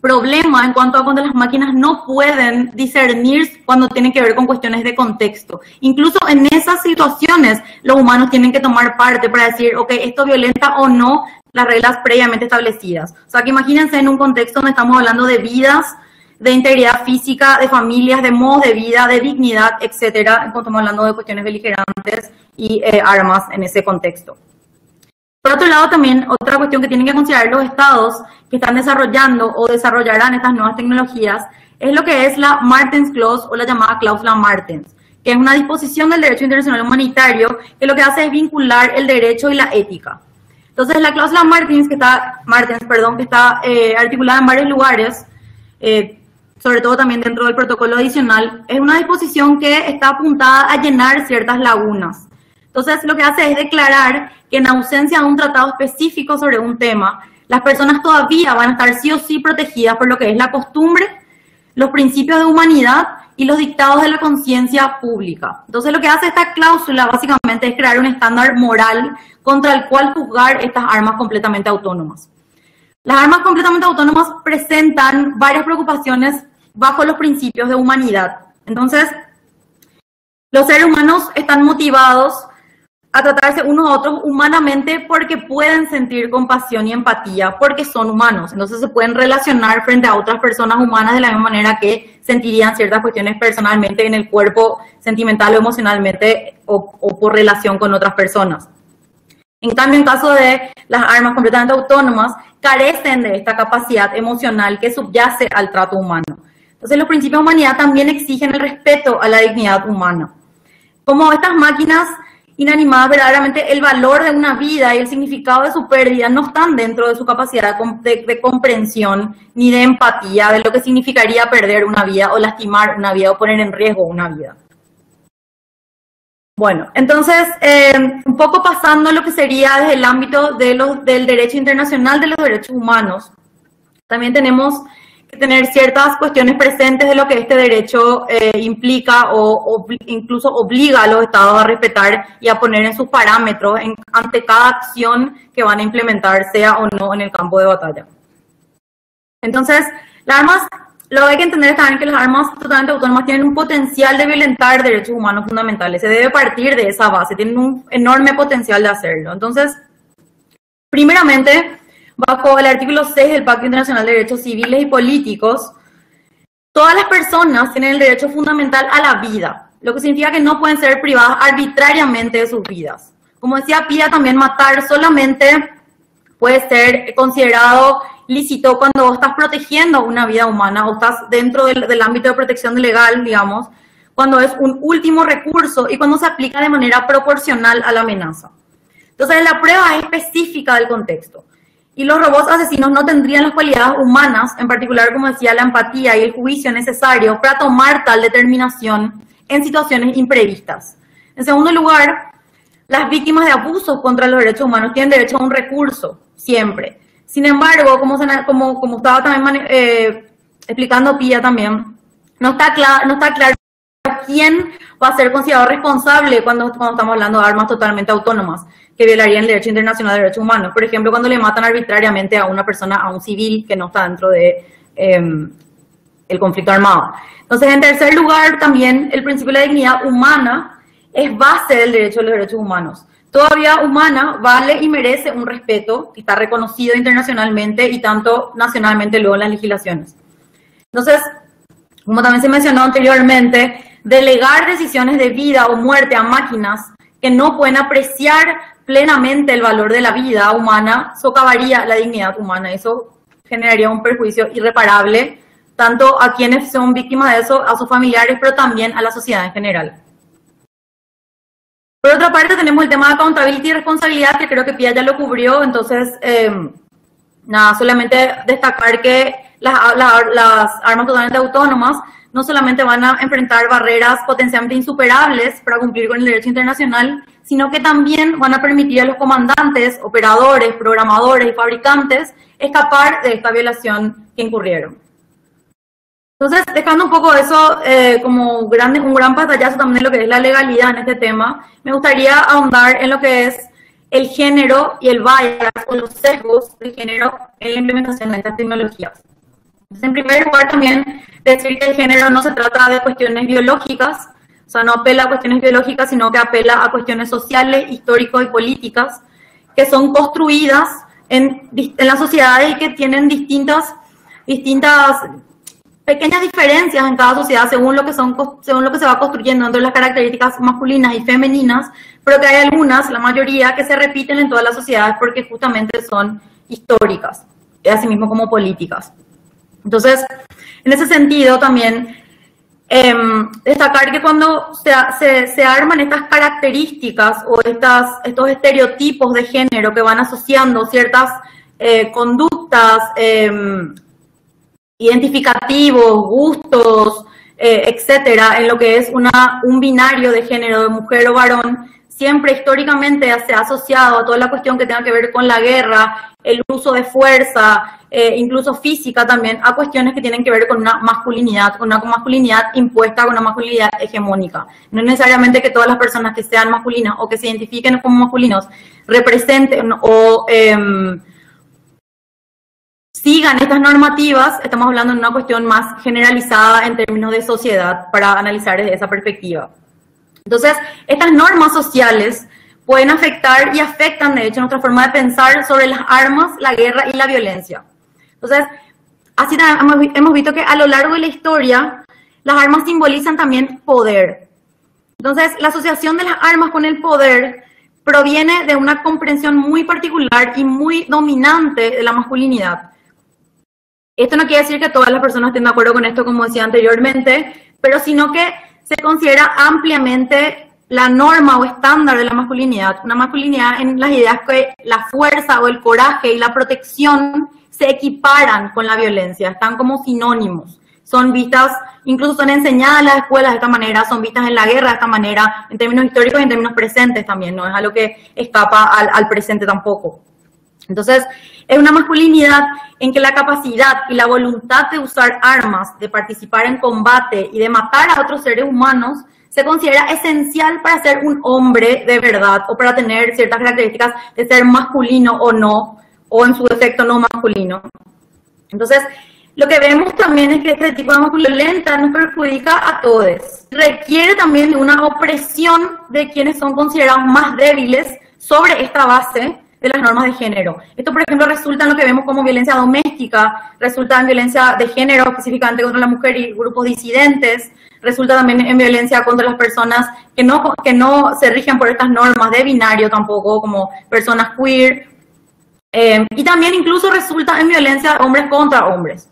problema en cuanto a cuando las máquinas no pueden discernir cuando tienen que ver con cuestiones de contexto. Incluso en esas situaciones, los humanos tienen que tomar parte para decir, ok, esto violenta o no las reglas previamente establecidas. O sea, que imagínense en un contexto donde estamos hablando de vidas, de integridad física, de familias, de modos de vida, de dignidad, etcétera, estamos hablando de cuestiones beligerantes y eh, armas en ese contexto. Por otro lado, también otra cuestión que tienen que considerar los estados que están desarrollando o desarrollarán estas nuevas tecnologías es lo que es la Martens Clause o la llamada cláusula Martens, que es una disposición del derecho internacional humanitario que lo que hace es vincular el derecho y la ética. Entonces, la cláusula Martins, que está, Martins, perdón, que está eh, articulada en varios lugares, eh, sobre todo también dentro del protocolo adicional, es una disposición que está apuntada a llenar ciertas lagunas. Entonces, lo que hace es declarar que en ausencia de un tratado específico sobre un tema, las personas todavía van a estar sí o sí protegidas por lo que es la costumbre, los principios de humanidad y los dictados de la conciencia pública. Entonces lo que hace esta cláusula básicamente es crear un estándar moral contra el cual juzgar estas armas completamente autónomas. Las armas completamente autónomas presentan varias preocupaciones bajo los principios de humanidad. Entonces, los seres humanos están motivados a tratarse unos a otros humanamente porque pueden sentir compasión y empatía, porque son humanos. Entonces se pueden relacionar frente a otras personas humanas de la misma manera que sentirían ciertas cuestiones personalmente en el cuerpo, sentimental o emocionalmente, o, por relación con otras personas. En cambio, en caso de las armas completamente autónomas, carecen de esta capacidad emocional que subyace al trato humano. Entonces, los principios de humanidad también exigen el respeto a la dignidad humana. Como estas máquinas inanimadas, verdaderamente el valor de una vida y el significado de su pérdida no están dentro de su capacidad de, comprensión ni de empatía de lo que significaría perder una vida o lastimar una vida o poner en riesgo una vida. Bueno, entonces, eh, un poco pasando lo que sería desde el ámbito de del derecho internacional de los derechos humanos, también tenemos que tener ciertas cuestiones presentes de lo que este derecho eh, implica o, incluso obliga a los estados a respetar y a poner en sus parámetros ante cada acción que van a implementar, sea o no en el campo de batalla. Entonces, las armas, lo que hay que entender también que las armas totalmente autónomas tienen un potencial de violentar derechos humanos fundamentales. Se debe partir de esa base, tienen un enorme potencial de hacerlo. Entonces, primeramente, bajo el artículo 6 del Pacto Internacional de Derechos Civiles y Políticos, todas las personas tienen el derecho fundamental a la vida, lo que significa que no pueden ser privadas arbitrariamente de sus vidas. Como decía Pia, también matar solamente puede ser considerado lícito cuando estás protegiendo una vida humana o estás dentro del, del ámbito de protección legal, digamos, cuando es un último recurso y cuando se aplica de manera proporcional a la amenaza. Entonces, la prueba es específica del contexto. Y los robots asesinos no tendrían las cualidades humanas, en particular, como decía, la empatía y el juicio necesario para tomar tal determinación en situaciones imprevistas. En segundo lugar, las víctimas de abusos contra los derechos humanos tienen derecho a un recurso, siempre. Sin embargo, como, como estaba también eh, explicando Pía también, no está, no está claro quién va a ser considerado responsable cuando, cuando estamos hablando de armas totalmente autónomas que violarían el derecho internacional de derechos humanos. Por ejemplo, cuando le matan arbitrariamente a una persona, a un civil que no está dentro de eh, el conflicto armado. Entonces, en tercer lugar, también el principio de la dignidad humana es base del derecho a los derechos humanos. Toda vida humana vale y merece un respeto que está reconocido internacionalmente y tanto nacionalmente luego en las legislaciones. Entonces, como también se mencionó anteriormente, delegar decisiones de vida o muerte a máquinas que no pueden apreciar plenamente el valor de la vida humana, socavaría la dignidad humana. Eso generaría un perjuicio irreparable tanto a quienes son víctimas de eso, a sus familiares, pero también a la sociedad en general. Por otra parte, tenemos el tema de accountability y responsabilidad, que creo que Pia ya lo cubrió, entonces, eh, nada, solamente destacar que las, las, las armas totalmente autónomas no solamente van a enfrentar barreras potencialmente insuperables para cumplir con el derecho internacional, sino que también van a permitir a los comandantes, operadores, programadores y fabricantes escapar de esta violación que incurrieron. Entonces, dejando un poco eso eh, como grande, un gran pantallazo también de lo que es la legalidad en este tema, me gustaría ahondar en lo que es el género y el bias o los sesgos del género en la implementación de estas tecnologías. En primer lugar, también decir que el género no se trata de cuestiones biológicas, o sea, no apela a cuestiones biológicas, sino que apela a cuestiones sociales, históricas y políticas que son construidas en, en las sociedades y que tienen distintas, distintas pequeñas diferencias en cada sociedad según lo que son según lo que se va construyendo entre las características masculinas y femeninas, pero que hay algunas, la mayoría, que se repiten en todas las sociedades porque justamente son históricas, y asimismo como políticas. Entonces, en ese sentido también Em, destacar que cuando se, se, arman estas características o estas, estos estereotipos de género que van asociando ciertas eh, conductas em, identificativos, gustos, eh, etcétera, en lo que es una, un binario de género de mujer o varón, siempre históricamente se ha asociado a toda la cuestión que tenga que ver con la guerra, el uso de fuerza, eh, incluso física también, a cuestiones que tienen que ver con una masculinidad, con una masculinidad impuesta, con una masculinidad hegemónica. No necesariamente que todas las personas que sean masculinas o que se identifiquen como masculinos representen o em, sigan estas normativas, estamos hablando de una cuestión más generalizada en términos de sociedad para analizar desde esa perspectiva. Entonces, estas normas sociales pueden afectar y afectan, de hecho, nuestra forma de pensar sobre las armas, la guerra y la violencia. Entonces, así hemos visto que a lo largo de la historia, las armas simbolizan también poder. Entonces, la asociación de las armas con el poder proviene de una comprensión muy particular y muy dominante de la masculinidad. Esto no quiere decir que todas las personas estén de acuerdo con esto, como decía anteriormente, pero sino que se considera ampliamente la norma o estándar de la masculinidad. Una masculinidad en las ideas que la fuerza o el coraje y la protección se equiparan con la violencia, están como sinónimos. Son vistas, incluso son enseñadas en las escuelas de esta manera, son vistas en la guerra de esta manera, en términos históricos y en términos presentes también, no es algo que escapa al, al presente tampoco. Entonces, es una masculinidad en que la capacidad y la voluntad de usar armas, de participar en combate y de matar a otros seres humanos se considera esencial para ser un hombre de verdad o para tener ciertas características de ser masculino o no, o en su defecto no masculino. Entonces, lo que vemos también es que este tipo de masculinidad nos perjudica a todos. Requiere también de una opresión de quienes son considerados más débiles sobre esta base de las normas de género. Esto, por ejemplo, resulta en lo que vemos como violencia doméstica, resulta en violencia de género específicamente contra la mujer y grupos disidentes, resulta también en violencia contra las personas que no, que no se rigen por estas normas de binario tampoco, como personas queer, eh, y también incluso resulta en violencia hombres contra hombres.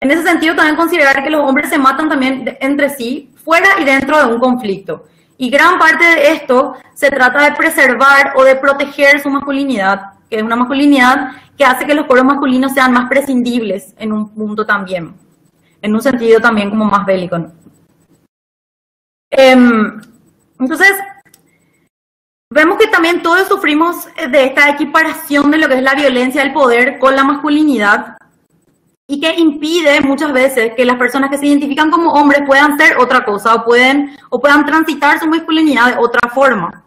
En ese sentido, también considerar que los hombres se matan también entre sí, fuera y dentro de un conflicto. Y gran parte de esto se trata de preservar o de proteger su masculinidad, que es una masculinidad que hace que los cuerpos masculinos sean más prescindibles en un punto también, en un sentido también como más bélico. Em, entonces, vemos que también todos sufrimos de esta equiparación de lo que es la violencia del poder con la masculinidad, y que impide muchas veces que las personas que se identifican como hombres puedan ser otra cosa o, pueden, o puedan transitar su masculinidad de otra forma.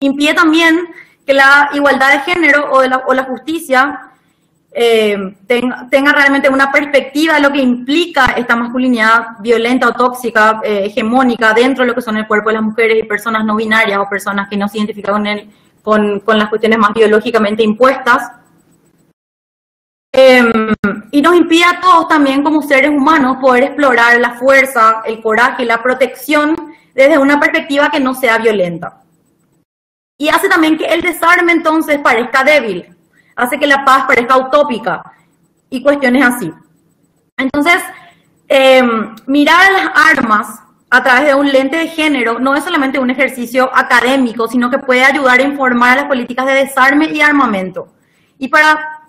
Impide también que la igualdad de género o, de la, o la justicia eh, tenga, realmente una perspectiva de lo que implica esta masculinidad violenta o tóxica, eh, hegemónica, dentro de lo que son el cuerpo de las mujeres y personas no binarias o personas que no se identifican con, él, con, con las cuestiones más biológicamente impuestas. Em, y nos impide a todos también como seres humanos poder explorar la fuerza, el coraje la protección desde una perspectiva que no sea violenta. Y hace también que el desarme entonces parezca débil, hace que la paz parezca utópica y cuestiones así. Entonces, em, mirar las armas a través de un lente de género no es solamente un ejercicio académico, sino que puede ayudar a informar las políticas de desarme y armamento. Y para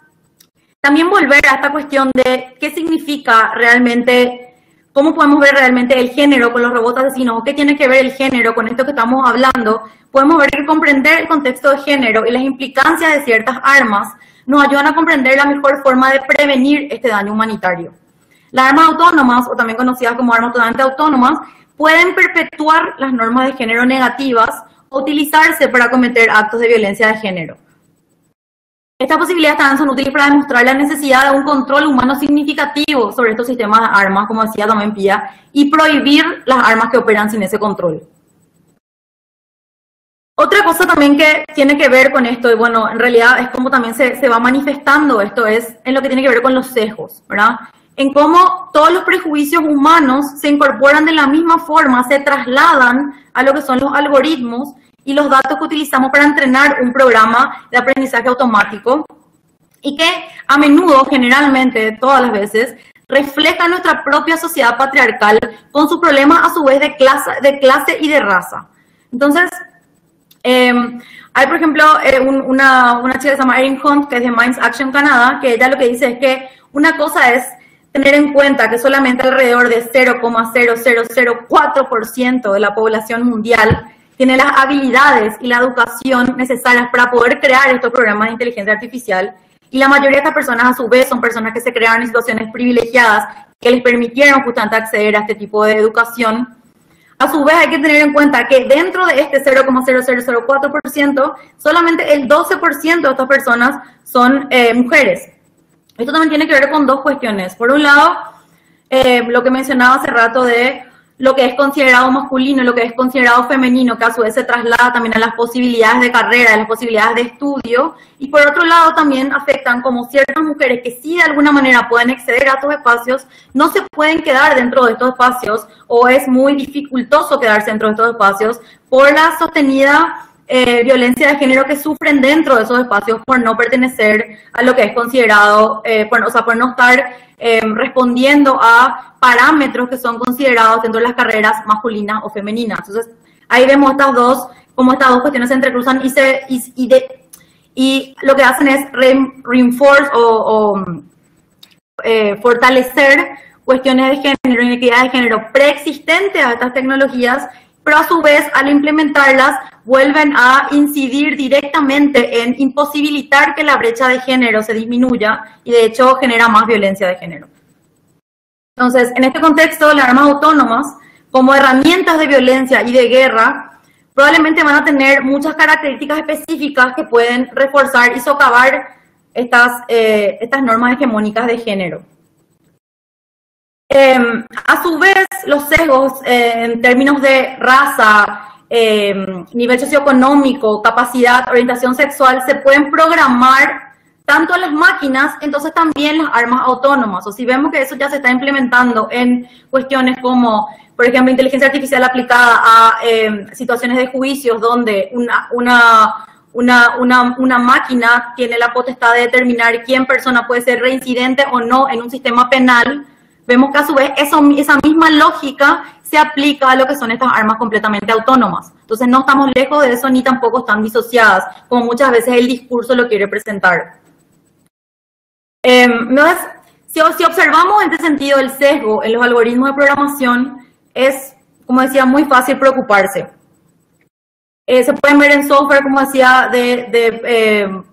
también volver a esta cuestión de qué significa realmente, cómo podemos ver realmente el género con los robots asesinos, o qué tiene que ver el género con esto que estamos hablando, podemos ver que comprender el contexto de género y las implicancias de ciertas armas nos ayudan a comprender la mejor forma de prevenir este daño humanitario. Las armas autónomas, o también conocidas como armas totalmente autónomas, pueden perpetuar las normas de género negativas o utilizarse para cometer actos de violencia de género. Estas posibilidades también son útiles para demostrar la necesidad de un control humano significativo sobre estos sistemas de armas, como decía también Pía, y prohibir las armas que operan sin ese control. Otra cosa también que tiene que ver con esto, y bueno, en realidad es como también se, se va manifestando esto, es en lo que tiene que ver con los sesgos, ¿verdad? En cómo todos los prejuicios humanos se incorporan de la misma forma, se trasladan a lo que son los algoritmos y los datos que utilizamos para entrenar un programa de aprendizaje automático y que a menudo, generalmente, todas las veces, refleja nuestra propia sociedad patriarcal con sus problemas a su vez de clase, de clase y de raza. Entonces, em, hay por ejemplo eh, una, una chica que se llama Erin Hunt, que es de Minds Action Canadá, que ella lo que dice es que una cosa es tener en cuenta que solamente alrededor de 0,0004% de la población mundial tiene las habilidades y la educación necesarias para poder crear estos programas de inteligencia artificial. Y la mayoría de estas personas, a su vez, son personas que se crearon en situaciones privilegiadas que les permitieron justamente acceder a este tipo de educación. A su vez, hay que tener en cuenta que dentro de este 0,0004%, solamente el 12% de estas personas son eh, mujeres. Esto también tiene que ver con dos cuestiones. Por un lado, eh, lo que mencionaba hace rato de lo que es considerado masculino, lo que es considerado femenino, que a su vez se traslada también a las posibilidades de carrera, a las posibilidades de estudio, y por otro lado también afectan como ciertas mujeres que sí de alguna manera pueden acceder a estos espacios, no se pueden quedar dentro de estos espacios o es muy dificultoso quedarse dentro de estos espacios por la sostenida eh, violencia de género que sufren dentro de esos espacios por no pertenecer a lo que es considerado, eh, o sea, por no estar eh, respondiendo a parámetros que son considerados dentro de las carreras masculinas o femeninas. Entonces, ahí vemos estas dos, cómo estas dos cuestiones se entrecruzan y, se, y, de, y lo que hacen es reinforce o, fortalecer cuestiones de género, inequidad de género preexistentes a estas tecnologías pero a su vez al implementarlas vuelven a incidir directamente en imposibilitar que la brecha de género se disminuya y de hecho genera más violencia de género. Entonces, en este contexto, las armas autónomas, como herramientas de violencia y de guerra, probablemente van a tener muchas características específicas que pueden reforzar y socavar estas, eh, estas normas hegemónicas de género. Em, a su vez, los sesgos eh, en términos de raza, em, nivel socioeconómico, capacidad, orientación sexual, se pueden programar tanto en las máquinas, entonces también las armas autónomas. O si vemos que eso ya se está implementando en cuestiones como, por ejemplo, inteligencia artificial aplicada a em, situaciones de juicios donde una, una una, una, una, máquina tiene la potestad de determinar quién persona puede ser reincidente o no en un sistema penal, vemos que a su vez esa misma lógica se aplica a lo que son estas armas completamente autónomas. Entonces no estamos lejos de eso ni tampoco están disociadas, como muchas veces el discurso lo quiere presentar. Eh, si, si, observamos en este sentido el sesgo en los algoritmos de programación, es, como decía, muy fácil preocuparse. Eh, se pueden ver en software, como decía, de, eh,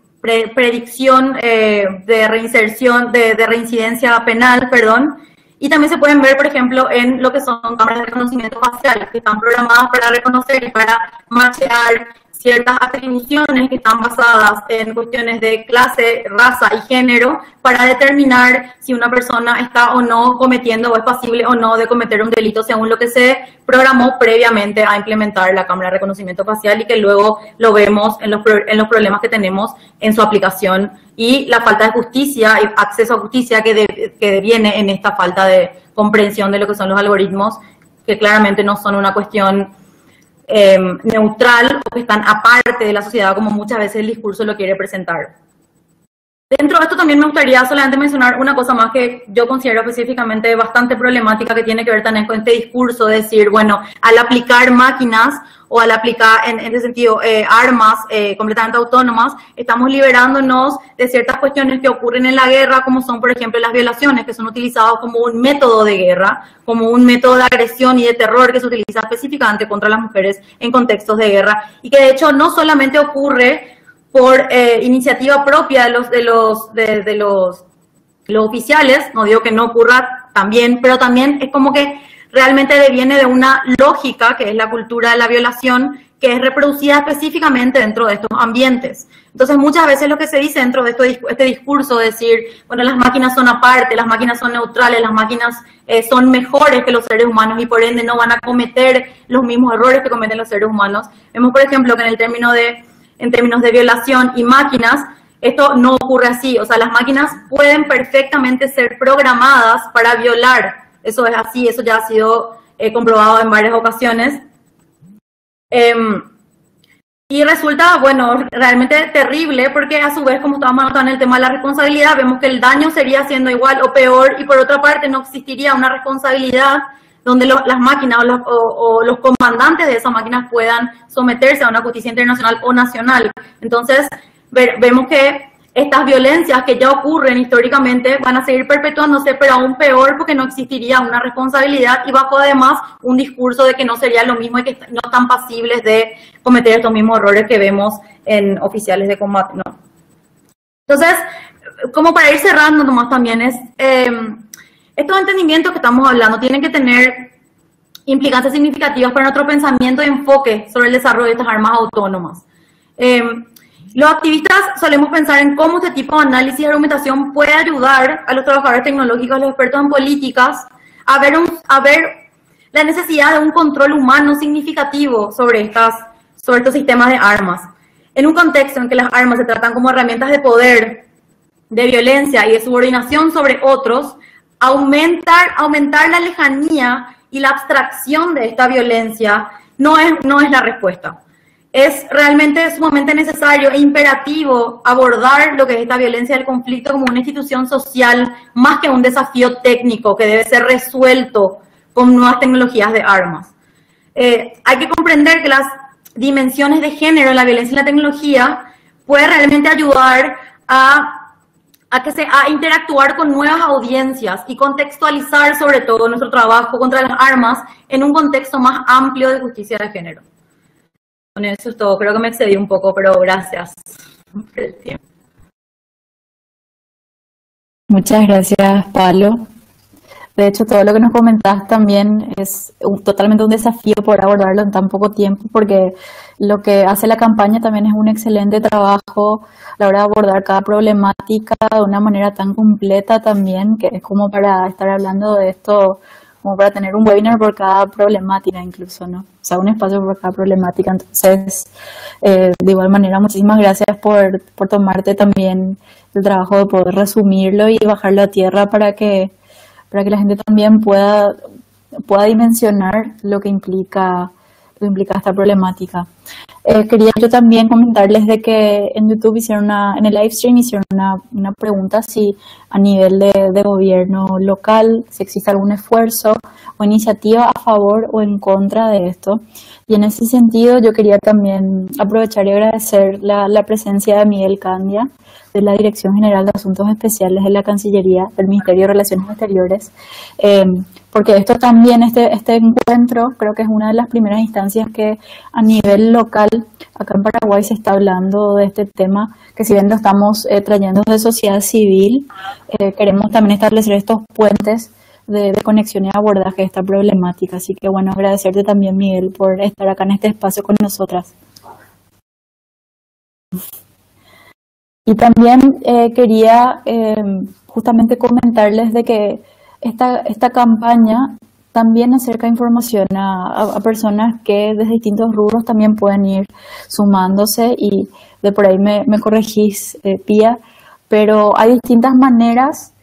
predicción eh, de reinserción, de reincidencia penal, perdón, y también se pueden ver, por ejemplo, en lo que son cámaras de reconocimiento facial, que están programadas para reconocer y para machear ciertas atribuciones que están basadas en cuestiones de clase, raza y género para determinar si una persona está o no cometiendo o es pasible o no de cometer un delito según lo que se programó previamente a implementar la cámara de reconocimiento facial y que luego lo vemos en los, en los problemas que tenemos en su aplicación y la falta de justicia y acceso a justicia que, que viene en esta falta de comprensión de lo que son los algoritmos, que claramente no son una cuestión eh, neutral o que están aparte de la sociedad, como muchas veces el discurso lo quiere presentar. Dentro de esto también me gustaría solamente mencionar una cosa más que yo considero específicamente bastante problemática que tiene que ver también con este discurso de decir, bueno, al aplicar máquinas o al aplicar en, ese sentido eh, armas eh, completamente autónomas, estamos liberándonos de ciertas cuestiones que ocurren en la guerra, como son, por ejemplo, las violaciones, que son utilizadas como un método de guerra, como un método de agresión y de terror que se utiliza específicamente contra las mujeres en contextos de guerra, y que de hecho no solamente ocurre por eh, iniciativa propia de los, de los, de, los, los oficiales, no digo que no ocurra también, pero también es como que realmente deviene de una lógica, que es la cultura de la violación, que es reproducida específicamente dentro de estos ambientes. Entonces, muchas veces lo que se dice dentro de este discurso, decir, bueno, las máquinas son aparte, las máquinas son neutrales, las máquinas eh, son mejores que los seres humanos y por ende no van a cometer los mismos errores que cometen los seres humanos. Vemos, por ejemplo, que en el término de en términos de violación y máquinas, esto no ocurre así. O sea, las máquinas pueden perfectamente ser programadas para violar. Eso es así, eso ya ha sido eh, comprobado en varias ocasiones. Em, y resulta, bueno, realmente terrible porque a su vez, como estábamos en el tema de la responsabilidad, vemos que el daño sería siendo igual o peor y por otra parte no existiría una responsabilidad donde las máquinas o los, comandantes de esas máquinas puedan someterse a una justicia internacional o nacional. Entonces, vemos que estas violencias que ya ocurren históricamente van a seguir perpetuándose, pero aún peor porque no existiría una responsabilidad y bajo además un discurso de que no sería lo mismo y que no están pasibles de cometer estos mismos errores que vemos en oficiales de combate. ¿no? Entonces, como para ir cerrando nomás también es, eh, estos entendimientos que estamos hablando tienen que tener implicancias significativas para nuestro pensamiento y enfoque sobre el desarrollo de estas armas autónomas. Eh, los activistas solemos pensar en cómo este tipo de análisis y argumentación puede ayudar a los trabajadores tecnológicos, a los expertos en políticas, a ver, a ver la necesidad de un control humano significativo sobre, estas, sobre estos sistemas de armas. En un contexto en que las armas se tratan como herramientas de poder, de violencia y de subordinación sobre otros, aumentar, aumentar la lejanía y la abstracción de esta violencia no es, no es la respuesta es realmente sumamente necesario e imperativo abordar lo que es esta violencia del conflicto como una institución social más que un desafío técnico que debe ser resuelto con nuevas tecnologías de armas. Eh, hay que comprender que las dimensiones de género la violencia y la tecnología puede realmente ayudar a, a, que se, a interactuar con nuevas audiencias y contextualizar sobre todo nuestro trabajo contra las armas en un contexto más amplio de justicia de género. Con eso es todo. Creo que me excedí un poco, pero gracias por el tiempo. Muchas gracias, Pablo. De hecho, todo lo que nos comentas también es totalmente un desafío por abordarlo en tan poco tiempo, porque lo que hace la campaña también es un excelente trabajo a la hora de abordar cada problemática de una manera tan completa también, que es como para estar hablando de esto como para tener un webinar por cada problemática incluso, ¿no? O sea, un espacio por cada problemática. Entonces, eh, de igual manera, muchísimas gracias por, por tomarte también el trabajo de poder resumirlo y bajarlo a tierra para que, para que la gente también pueda, pueda dimensionar lo que implica implica esta problemática. Eh, quería yo también comentarles de que en YouTube hicieron una, en el live stream hicieron una, una pregunta si a nivel de, de, gobierno local, si existe algún esfuerzo o iniciativa a favor o en contra de esto. Y en ese sentido yo quería también aprovechar y agradecer la, la presencia de Miguel Candia, de la Dirección General de Asuntos Especiales de la Cancillería del Ministerio de Relaciones Exteriores, eh, porque esto también, este, este encuentro, creo que es una de las primeras instancias que a nivel local, acá en Paraguay se está hablando de este tema, que si bien lo estamos eh, trayendo de sociedad civil, eh, queremos también establecer estos puentes de, conexión y abordaje de esta problemática. Así que bueno, agradecerte también, Miguel, por estar acá en este espacio con nosotras. Y también eh, quería eh, justamente comentarles de que esta, campaña también acerca información a, personas que desde distintos rubros también pueden ir sumándose y de por ahí me, me corregís, eh, Pía, pero hay distintas maneras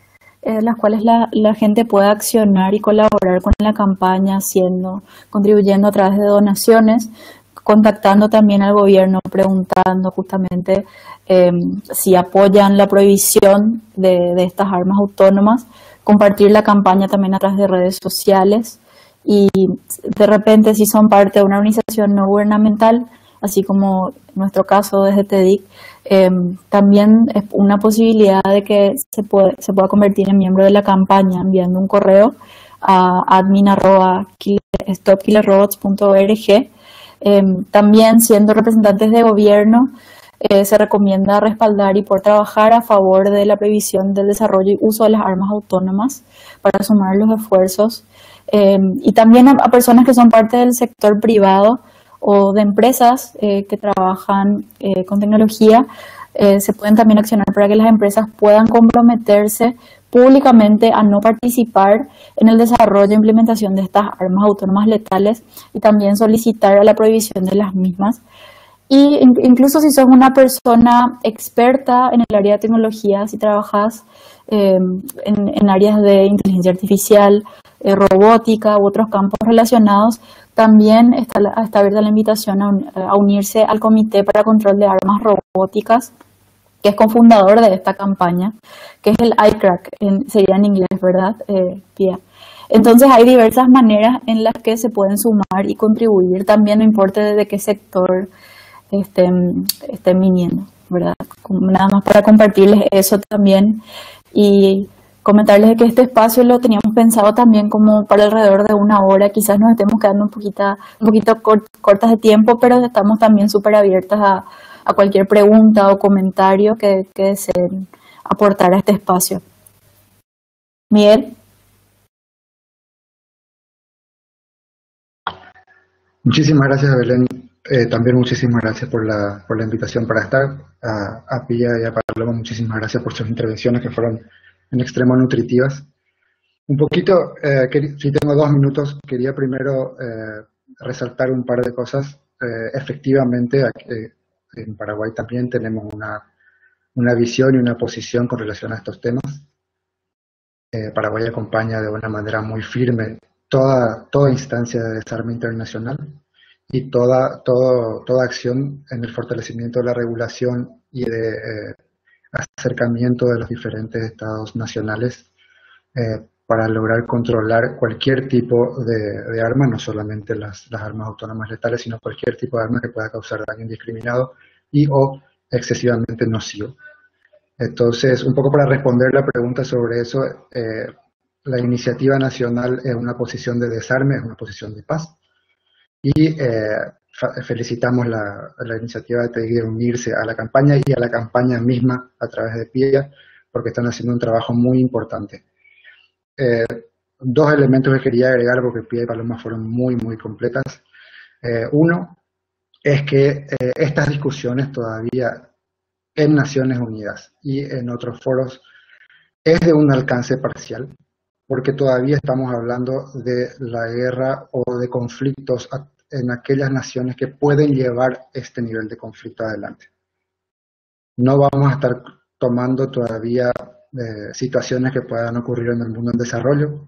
en eh, las cuales la, gente puede accionar y colaborar con la campaña, haciendo, contribuyendo a través de donaciones, contactando también al gobierno, preguntando justamente eh, si apoyan la prohibición de, estas armas autónomas, compartir la campaña también a través de redes sociales. Y de repente si son parte de una organización no gubernamental, así como en nuestro caso desde TEDIC, eh, también es una posibilidad de que se, puede, se pueda convertir en miembro de la campaña enviando un correo a admin.stopkillerrobots.org eh, también siendo representantes de gobierno, eh, se recomienda respaldar y por trabajar a favor de la previsión del desarrollo y uso de las armas autónomas para sumar los esfuerzos. Eh, y también a, personas que son parte del sector privado o de empresas eh, que trabajan eh, con tecnología, se pueden también accionar para que las empresas puedan comprometerse públicamente a no participar en el desarrollo e implementación de estas armas autónomas letales y también solicitar a la prohibición de las mismas. Y incluso si sos una persona experta en el área de tecnología, si trabajas eh, en, áreas de inteligencia artificial, eh, robótica u otros campos relacionados, También está, abierta la invitación a, unirse al Comité para Control de Armas Robóticas, que es cofundador de esta campaña, que es el ICRAC, sería en inglés, ¿verdad, eh, Pia? Entonces hay diversas maneras en las que se pueden sumar y contribuir, también no importa de qué sector estén, viniendo, ¿verdad? Nada más para compartirles eso también y comentarles que este espacio lo teníamos pensado también como para alrededor de una hora, quizás nos estemos quedando un poquito, un poquito cortas de tiempo, pero estamos también súper abiertas a, cualquier pregunta o comentario que, que deseen aportar a este espacio. Miguel. Muchísimas gracias, Belén. Eh, también muchísimas gracias por la, por la invitación para estar. A, a Pía y a Paloma, muchísimas gracias por sus intervenciones que fueron en extremo nutritivas. Un poquito, eh, si tengo dos minutos, quería primero eh, resaltar un par de cosas. efectivamente, en Paraguay también tenemos una, una, visión y una posición con relación a estos temas. Paraguay acompaña de una manera muy firme toda, toda instancia de desarme internacional y toda, todo, toda acción en el fortalecimiento de la regulación y de eh, acercamiento de los diferentes estados nacionales eh, para lograr controlar cualquier tipo de, de arma, no solamente las, las, armas autónomas letales, sino cualquier tipo de arma que pueda causar daño indiscriminado y o excesivamente nocivo. Entonces, un poco para responder la pregunta sobre eso, eh, la iniciativa nacional es una posición de desarme, es una posición de paz. Y eh, felicitamos la, iniciativa de unirse a la campaña y a la campaña misma a través de PIA, porque están haciendo un trabajo muy importante. Eh, dos elementos que quería agregar, porque PIA y Paloma fueron muy, muy completas. Eh, uno es que estas discusiones todavía en Naciones Unidas y en otros foros es de un alcance parcial porque todavía estamos hablando de la guerra o de conflictos en aquellas naciones que pueden llevar este nivel de conflicto adelante. No vamos a estar tomando todavía eh, situaciones que puedan ocurrir en el mundo en desarrollo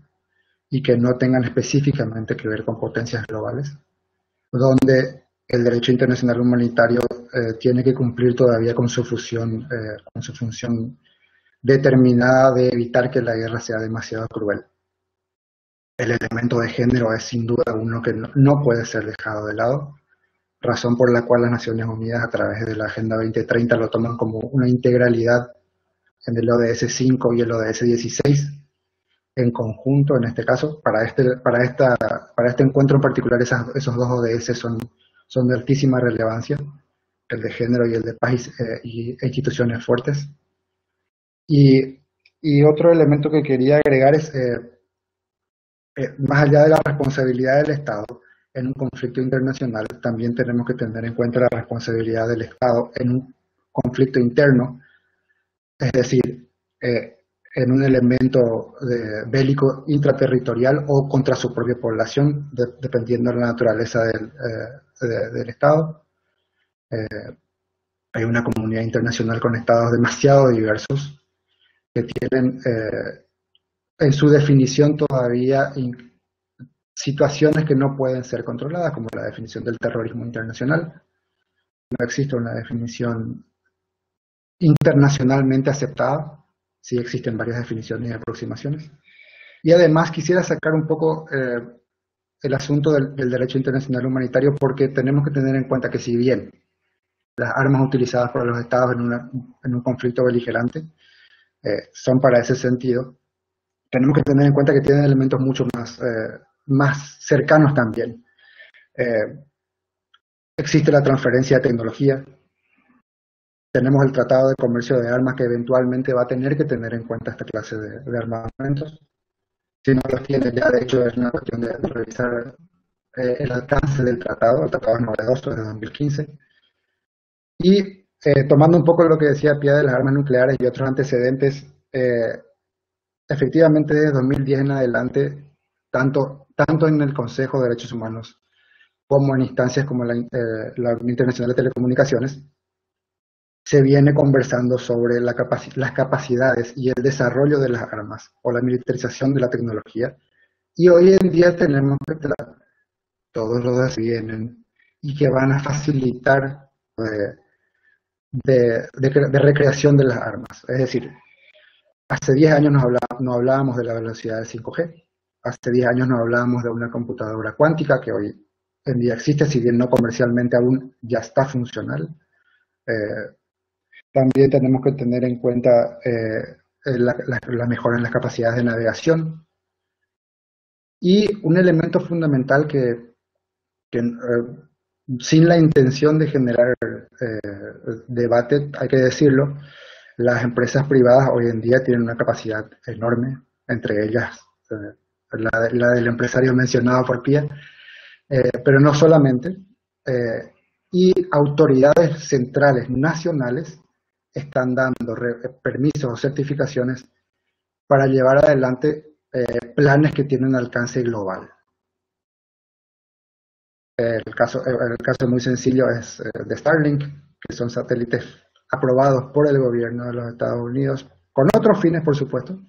y que no tengan específicamente que ver con potencias globales, donde el derecho internacional humanitario eh, tiene que cumplir todavía con su, fusión, eh, con su función determinada de evitar que la guerra sea demasiado cruel. El elemento de género es sin duda uno que no, puede ser dejado de lado, razón por la cual las Naciones Unidas a través de la Agenda 2030 lo toman como una integralidad en el ODS 5 y el ODS 16 en conjunto, en este caso, para este, para esta, para este encuentro en particular, esos dos ODS son, son de altísima relevancia, el de género y el de paz eh, y instituciones fuertes. Y, otro elemento que quería agregar es, eh, eh, más allá de la responsabilidad del Estado en un conflicto internacional, también tenemos que tener en cuenta la responsabilidad del Estado en un conflicto interno, es decir, eh, en un elemento bélico intraterritorial o contra su propia población, dependiendo de la naturaleza del Estado. hay una comunidad internacional con estados demasiado diversos que tienen eh, en su definición todavía situaciones que no pueden ser controladas, como la definición del terrorismo internacional. No existe una definición internacionalmente aceptada, sí existen varias definiciones y aproximaciones. Y además quisiera sacar un poco eh, el asunto del, derecho internacional humanitario porque tenemos que tener en cuenta que si bien las armas utilizadas por los estados en, en un conflicto beligerante eh, son para ese sentido, tenemos que tener en cuenta que tienen elementos mucho más, eh, más cercanos también. Eh, existe la transferencia de tecnología, tenemos el Tratado de Comercio de Armas que eventualmente va a tener que tener en cuenta esta clase de, armamentos. Si no los tiene ya, de hecho, es una cuestión de, revisar el alcance del tratado. El tratado es novedoso, es de 2015. Y eh, tomando un poco lo que decía Pia de las armas nucleares y otros antecedentes, eh, efectivamente desde 2010 en adelante, tanto, tanto en el Consejo de Derechos Humanos como en instancias como la, eh, la Internacional de Telecomunicaciones, se viene conversando sobre la las capacidades y el desarrollo de las armas o la militarización de la tecnología. Y hoy en día tenemos todos los días vienen y que van a facilitar eh, de, recreación de las armas. Es decir, hace 10 años no hablábamos de la velocidad del 5G, hace 10 años no hablábamos de una computadora cuántica que hoy en día existe, si bien no comercialmente aún ya está funcional. Eh, también tenemos que tener en cuenta eh, la, mejora en las capacidades de navegación. Y un elemento fundamental que, que sin la intención de generar eh, debate, hay que decirlo, las empresas privadas hoy en día tienen una capacidad enorme, entre ellas eh, la, del empresario mencionado por Pia, eh, pero no solamente, y autoridades centrales nacionales están dando permisos o certificaciones para llevar adelante planes que tienen alcance global. El caso, el caso muy sencillo es eh, de Starlink, que son satélites aprobados por el gobierno de los Estados Unidos, con otros fines, por supuesto,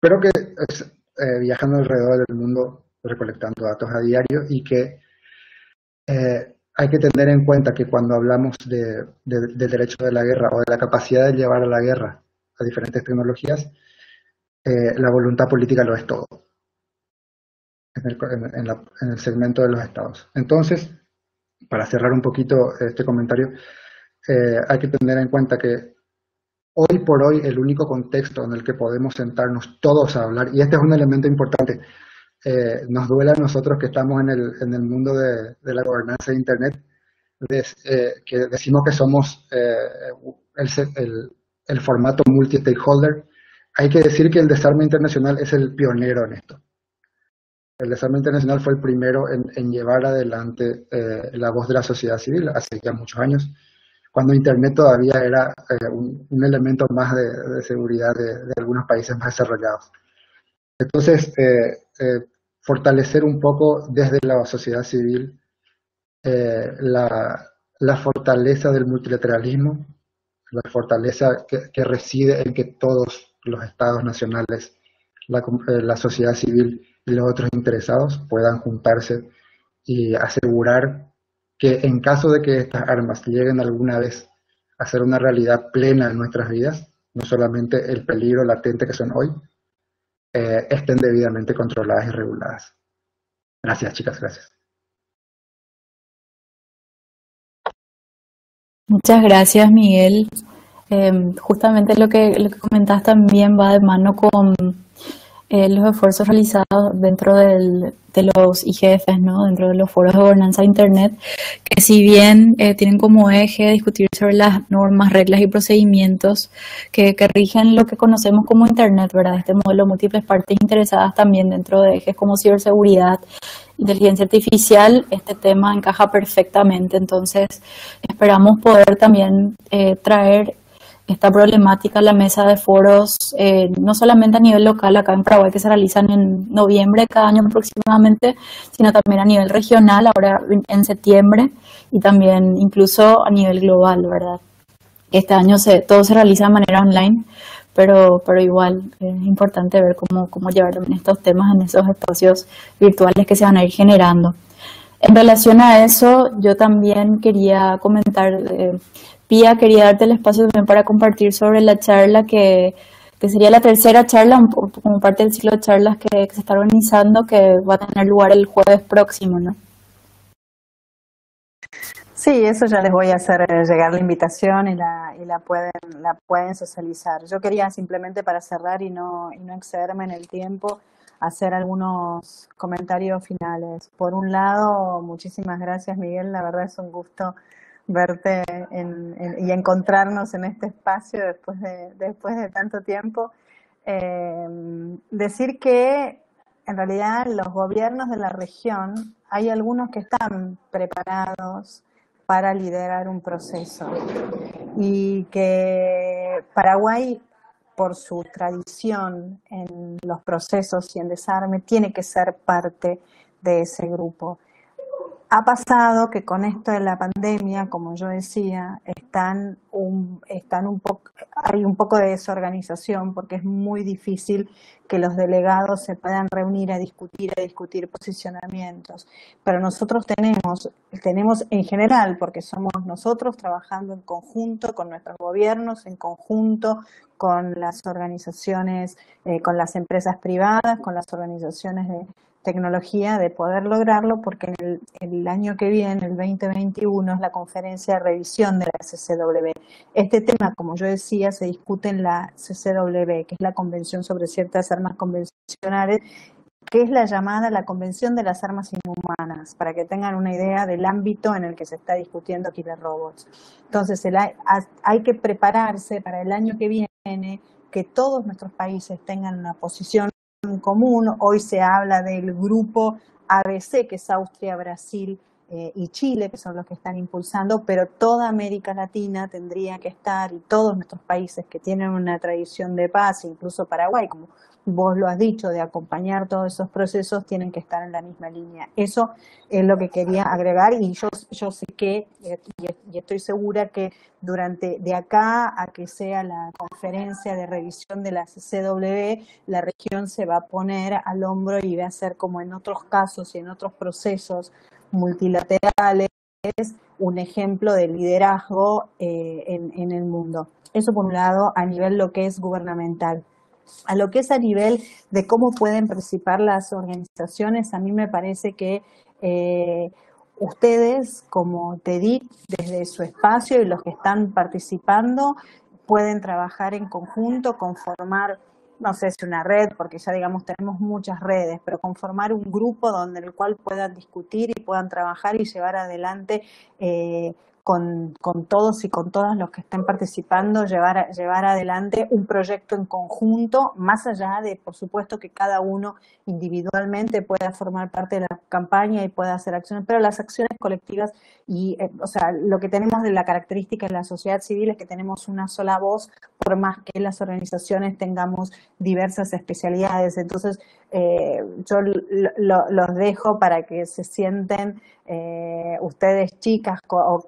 pero que es, eh, viajando alrededor del mundo recolectando datos a diario y que eh, hay que tener en cuenta que cuando hablamos de, del derecho de la guerra o de la capacidad de llevar a la guerra a diferentes tecnologías, la voluntad política lo es todo en el, segmento de los estados. Entonces, para cerrar un poquito este comentario, eh, hay que tener en cuenta que hoy por hoy el único contexto en el que podemos sentarnos todos a hablar, y este es un elemento importante, eh, nos duele a nosotros que estamos en el, en el mundo de, la gobernanza de Internet, eh, que decimos que somos el, el, el formato multi-stakeholder, hay que decir que el desarme internacional es el pionero en esto. El desarme internacional fue el primero en, llevar adelante eh, la voz de la sociedad civil hace ya muchos años, cuando Internet todavía era eh, un, elemento más de, seguridad de, algunos países más desarrollados. Entonces, eh, fortalecer un poco desde la sociedad civil la, fortaleza del multilateralismo, la fortaleza que, reside en que todos los estados nacionales, la sociedad civil, los otros interesados puedan juntarse y asegurar que en caso de que estas armas lleguen alguna vez a ser una realidad plena en nuestras vidas, no solamente el peligro latente que son hoy, eh, estén debidamente controladas y reguladas. Gracias, chicas, gracias. Muchas gracias, Miguel. Em, justamente lo que, lo que comentas también va de mano con eh, los esfuerzos realizados dentro del, de los IGFs, ¿no? dentro de los foros de gobernanza de Internet, que si bien eh, tienen como eje discutir sobre las normas, reglas y procedimientos que, que, rigen lo que conocemos como Internet, ¿verdad? Este modelo, múltiples partes interesadas también dentro de ejes como ciberseguridad, inteligencia artificial, este tema encaja perfectamente. Entonces, esperamos poder también eh, traer esta problemática la mesa de foros, eh, no solamente a nivel local acá en Paraguay, que se realizan en noviembre cada año aproximadamente, sino también a nivel regional, ahora en septiembre, y también incluso a nivel global, ¿verdad? Este año todo se realiza de manera online, pero, pero igual es importante ver cómo, cómo llevar también estos temas en esos espacios virtuales que se van a ir generando. En relación a eso, yo también quería comentar eh, Pía, quería darte el espacio también para compartir sobre la charla que, sería la tercera charla, como parte del ciclo de charlas que, se está organizando, que va a tener lugar el jueves próximo, ¿no? Sí, eso ya les voy a hacer llegar la invitación y la, y la pueden la pueden socializar. Yo quería simplemente para cerrar y no, y no excederme en el tiempo, hacer algunos comentarios finales. Por un lado, muchísimas gracias Miguel, la verdad es un gusto verte y encontrarnos en este espacio después de, después de tanto tiempo. Eh, decir que en realidad los gobiernos de la región, hay algunos que están preparados para liderar un proceso y que Paraguay, por su tradición en los procesos y en desarme, tiene que ser parte de ese grupo ha pasado que con esto de la pandemia, como yo decía, están un, están un poco, hay un poco de desorganización porque es muy difícil que los delegados se puedan reunir a discutir, a discutir posicionamientos. Pero nosotros tenemos, tenemos en general, porque somos nosotros trabajando en conjunto con nuestros gobiernos, en conjunto con las organizaciones, eh, con las empresas privadas, con las organizaciones de tecnología de poder lograrlo porque en el, año que viene, el 2021, es la conferencia de revisión de la CCW. Este tema, como yo decía, se discute en la CCW, que es la Convención sobre ciertas armas convencionales, que es la llamada la Convención de las Armas Inhumanas, para que tengan una idea del ámbito en el que se está discutiendo Killer Robots. Entonces, hay que prepararse para el año que viene que todos nuestros países tengan una posición común. Hoy se habla del grupo ABC, que es Austria, Brasil eh, y Chile, que son los que están impulsando, pero toda América Latina tendría que estar y todos nuestros países que tienen una tradición de paz, incluso Paraguay, como vos lo has dicho, de acompañar todos esos procesos, tienen que estar en la misma línea. Eso es lo que quería agregar y yo, yo sé que, y estoy segura que durante de acá a que sea la conferencia de revisión de la CCW, la región se va a poner al hombro y va a ser como en otros casos y en otros procesos multilaterales un ejemplo de liderazgo eh, en, en el mundo. Eso por un lado a nivel lo que es gubernamental. A lo que es a nivel de cómo pueden participar las organizaciones, a mí me parece que eh, ustedes como TEDIC, desde su espacio y los que están participando, pueden trabajar en conjunto, conformar, no sé si una red, porque ya digamos tenemos muchas redes, pero conformar un grupo donde el cual puedan discutir y puedan trabajar y llevar adelante eh, con, con, todos y con todas los que estén participando, llevar, llevar adelante un proyecto en conjunto, más allá de, por supuesto, que cada uno individualmente pueda formar parte de la campaña y pueda hacer acciones, pero las acciones colectivas y, eh, o sea, lo que tenemos de la característica de la sociedad civil es que tenemos una sola voz, por más que las organizaciones tengamos diversas especialidades. Entonces, eh, yo los dejo para que se sienten eh, ustedes chicas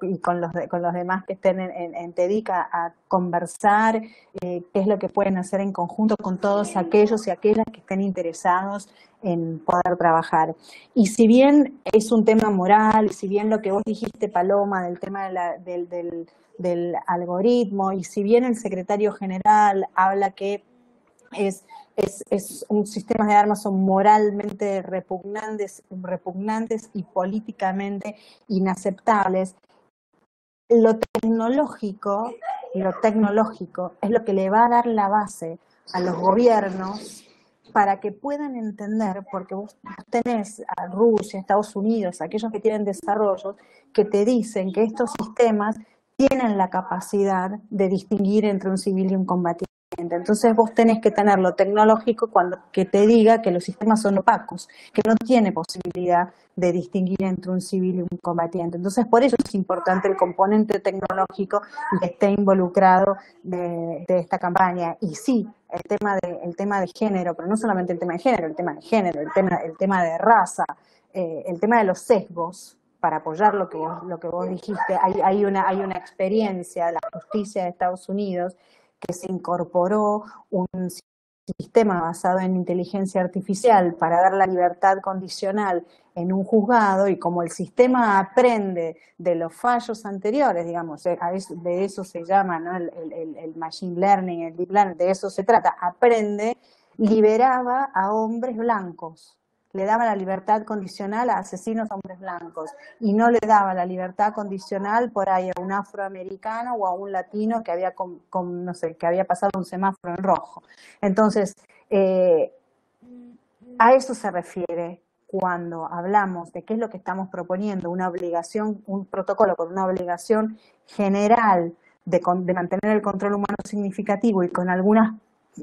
y con los, con los demás que estén en, TEDICA a conversar eh, qué es lo que pueden hacer en conjunto con todos aquellos y aquellas que estén interesados en poder trabajar. Y si bien es un tema moral, si bien lo que vos dijiste, Paloma, del tema del, del, del algoritmo, y si bien el secretario general habla que es es, es, un sistema de armas son moralmente repugnantes, repugnantes y políticamente inaceptables. Lo tecnológico, lo tecnológico es lo que le va a dar la base a los gobiernos para que puedan entender, porque vos tenés a Rusia, Estados Unidos, aquellos que tienen desarrollos, que te dicen que estos sistemas tienen la capacidad de distinguir entre un civil y un combatiente. Entonces vos tenés que tener lo tecnológico cuando que te diga que los sistemas son opacos, que no tiene posibilidad de distinguir entre un civil y un combatiente. Entonces por eso es importante el componente tecnológico que esté involucrado de, esta campaña. Y sí, el tema de el tema de género, pero no solamente el tema de género, el tema de género, el tema el tema de raza, eh, el tema de los sesgos para apoyar lo que vos, lo que vos dijiste, hay, hay, una, hay una experiencia de la justicia de Estados Unidos que se incorporó un sistema basado en inteligencia artificial para dar la libertad condicional en un juzgado y como el sistema aprende de los fallos anteriores, digamos, eh, de eso se llama ¿no? el, el, el machine learning, el deep learning, de eso se trata, aprende, liberaba a hombres blancos le daba la libertad condicional a asesinos hombres blancos y no le daba la libertad condicional por ahí a un afroamericano o a un latino que había, no sé, que había pasado un semáforo en rojo. Entonces, eh, a eso se refiere cuando hablamos de qué es lo que estamos proponiendo, una obligación, un protocolo con una obligación general de, de mantener el control humano significativo y con algunas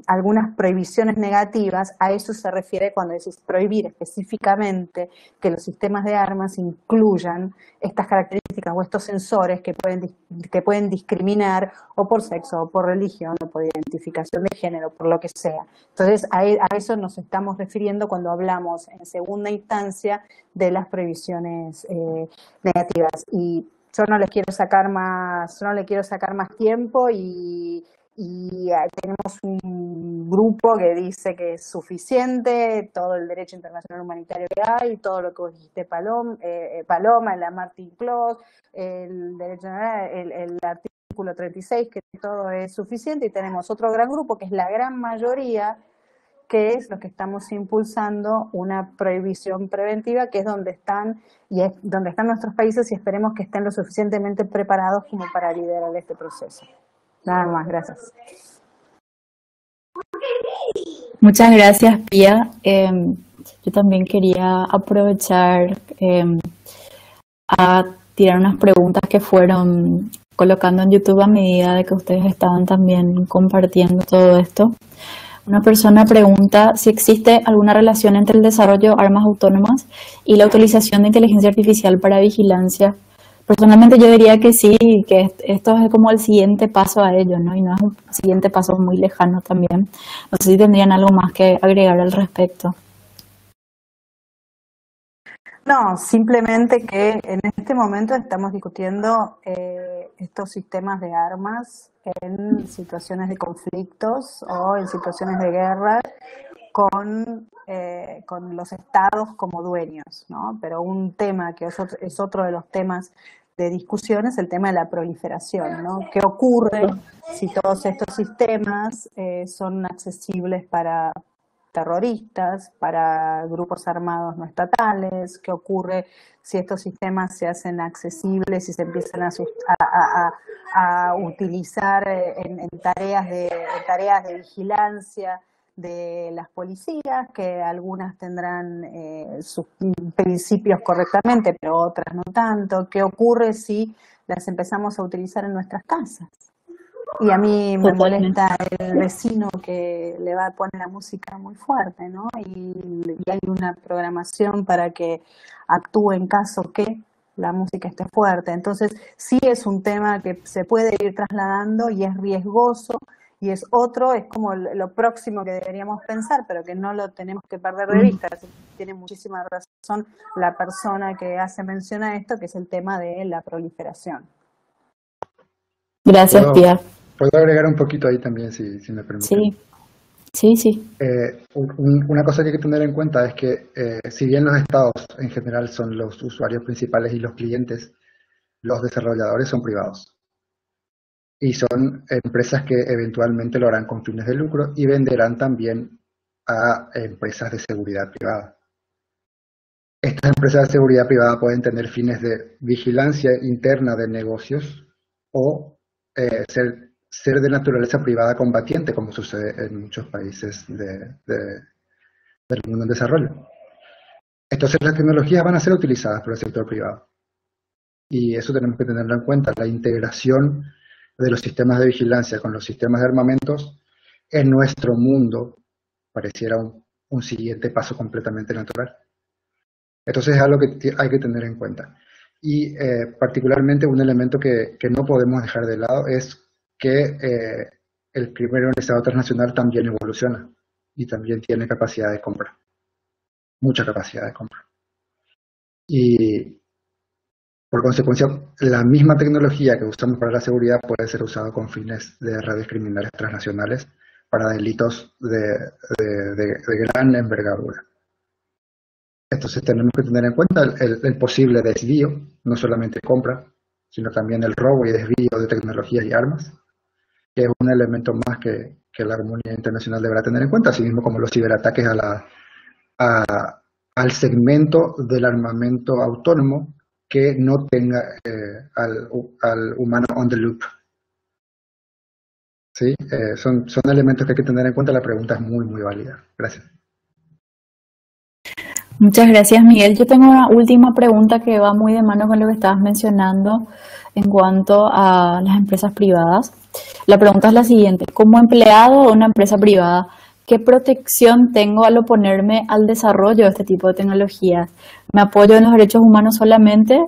algunas prohibiciones negativas, a eso se refiere cuando decís prohibir específicamente que los sistemas de armas incluyan estas características o estos sensores que pueden, que pueden discriminar o por sexo o por religión o por identificación de género, por lo que sea. Entonces, a, e, eso nos estamos refiriendo cuando hablamos en segunda instancia de las previsiones eh, negativas. Y yo no les quiero sacar más, no le quiero sacar más tiempo y y tenemos un grupo que dice que es suficiente todo el derecho internacional humanitario que hay, todo lo que dijiste Paloma, eh, eh, Paloma la Martin Clause, el, derecho, el, el artículo 36, que todo es suficiente, y tenemos otro gran grupo que es la gran mayoría, que es lo que estamos impulsando una prohibición preventiva, que es donde están y es donde están nuestros países y esperemos que estén lo suficientemente preparados como para liderar este proceso. Nada más, gracias. Muchas gracias, Pia. Em, yo también quería aprovechar em, a tirar unas preguntas que fueron colocando en YouTube a medida de que ustedes estaban también compartiendo todo esto. Una persona pregunta si existe alguna relación entre el desarrollo de armas autónomas y la utilización de inteligencia artificial para vigilancia Personalmente yo diría que sí, que esto es como el siguiente paso a ello, ¿no? Y no es un siguiente paso muy lejano también. No sé si tendrían algo más que agregar al respecto. No, simplemente que en este momento estamos discutiendo eh, estos sistemas de armas en situaciones de conflictos o en situaciones de guerra con, eh, con los estados como dueños, ¿no? Pero un tema que es otro de los temas de discusión es el tema de la proliferación, ¿no? ¿Qué ocurre si todos estos sistemas eh, son accesibles para terroristas, para grupos armados no estatales? ¿Qué ocurre si estos sistemas se hacen accesibles y se empiezan a, a, utilizar en, tareas de, en tareas de vigilancia? De las policías, que algunas tendrán eh, sus principios correctamente, pero otras no tanto. ¿Qué ocurre si las empezamos a utilizar en nuestras casas? Y a mí me molesta el vecino que le va a poner la música muy fuerte, ¿no? Y, y hay una programación para que actúe en caso que la música esté fuerte. Entonces, sí es un tema que se puede ir trasladando y es riesgoso y es otro, es como lo próximo que deberíamos pensar, pero que no lo tenemos que perder de vista. Tiene muchísima razón la persona que hace mención a esto, que es el tema de la proliferación. Gracias, Pia. Puedo agregar un poquito ahí también, si, si me permite. Sí, sí, sí. Eh, una cosa que hay que tener en cuenta es que eh, si bien los estados en general son los usuarios principales y los clientes, los desarrolladores son privados y son empresas que eventualmente lo harán con fines de lucro y venderán también a empresas de seguridad privada. Estas empresas de seguridad privada pueden tener fines de vigilancia interna de negocios o eh, ser, ser, de naturaleza privada combatiente, como sucede en muchos países de, del mundo en desarrollo. Entonces las tecnologías van a ser utilizadas por el sector privado. Y eso tenemos que tenerlo en cuenta, la integración de los sistemas de vigilancia con los sistemas de armamentos, en nuestro mundo pareciera un, siguiente paso completamente natural. Entonces es algo que hay que tener en cuenta. Y eh, particularmente un elemento que, no podemos dejar de lado es que eh, el primer Estado transnacional también evoluciona y también tiene capacidad de compra, mucha capacidad de compra. Y por consecuencia, la misma tecnología que usamos para la seguridad puede ser usada con fines de redes criminales transnacionales para delitos de, gran envergadura. Entonces tenemos que tener en cuenta el, posible desvío, no solamente compra, sino también el robo y desvío de tecnologías y armas, que es un elemento más que, la comunidad internacional deberá tener en cuenta, así mismo como los ciberataques al segmento del armamento autónomo que no tenga eh, al, humano on the loop. ¿Sí? Eh, son, elementos que hay que tener en cuenta. La pregunta es muy, muy válida. Gracias. Muchas gracias, Miguel. Yo tengo una última pregunta que va muy de mano con lo que estabas mencionando en cuanto a las empresas privadas. La pregunta es la siguiente. Como empleado de una empresa privada, ¿Qué protección tengo al oponerme al desarrollo de este tipo de tecnologías? ¿Me apoyo en los derechos humanos solamente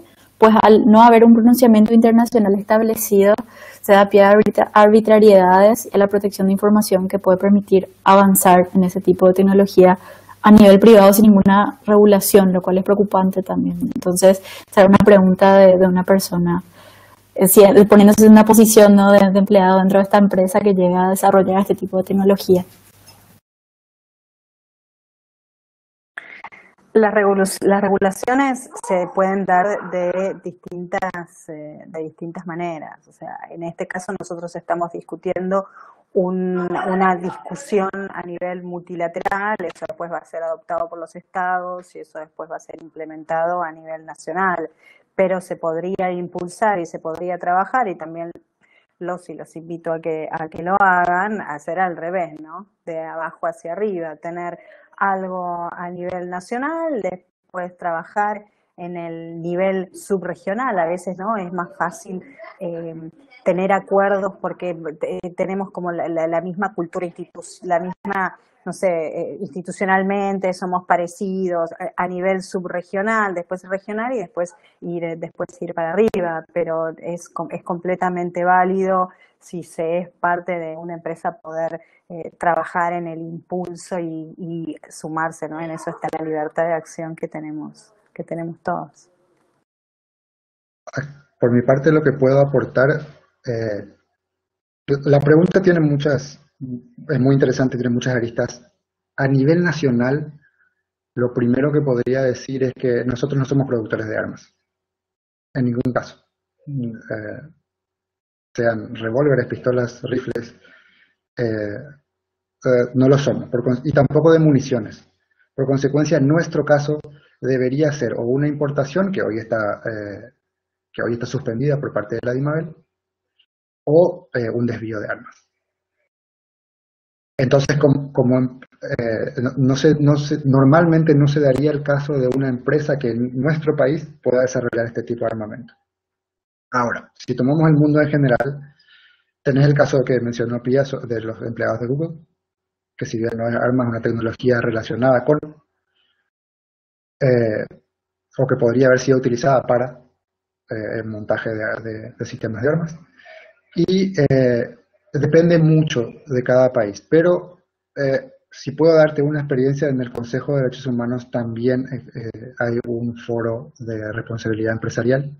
pues al no haber un pronunciamiento internacional establecido, se da pie a arbitrariedades y a la protección de información que puede permitir avanzar en ese tipo de tecnología a nivel privado sin ninguna regulación, lo cual es preocupante también. Entonces, será una pregunta de, una persona eh, poniéndose en una posición ¿no? de, de, empleado dentro de esta empresa que llega a desarrollar este tipo de tecnología. Las, regulaciones se pueden dar de distintas, eh, de distintas maneras. O sea, en este caso nosotros estamos discutiendo una discusión a nivel multilateral, eso después va a ser adoptado por los estados y eso después va a ser implementado a nivel nacional, pero se podría impulsar y se podría trabajar y también los y los invito a que, a que lo hagan, hacer al revés, ¿no? De abajo hacia arriba, tener algo a nivel nacional, después trabajar en el nivel subregional. A veces no es más fácil eh, tener acuerdos porque eh, tenemos como la, misma cultura la misma no sé eh, institucionalmente somos parecidos a, nivel subregional después regional y después ir después ir para arriba pero es es completamente válido si se es parte de una empresa poder eh, trabajar en el impulso y, sumarse, ¿no? En eso está la libertad de acción que tenemos, que tenemos todos. Por mi parte, lo que puedo aportar, eh, la pregunta tiene muchas, es muy interesante, tiene muchas aristas. A nivel nacional, lo primero que podría decir es que nosotros no somos productores de armas, en ningún caso. Eh, sean revólveres, pistolas, rifles, eh, eh, no lo somos, y tampoco de municiones. Por consecuencia, en nuestro caso debería ser o una importación que hoy está, que hoy está suspendida por parte de la DIMABEL, o un desvío de armas. Entonces, como, no normalmente no se daría el caso de una empresa que en nuestro país pueda desarrollar este tipo de armamento. Ahora, si tomamos el mundo en general, tenés el caso que mencionó Pia de los empleados de Google, que si bien no es armas, una tecnología relacionada con, eh, o que podría haber sido utilizada para eh, el montaje de, sistemas de armas. Y eh, depende mucho de cada país, pero si puedo darte una experiencia en el Consejo de Derechos Humanos, también hay un foro de responsabilidad empresarial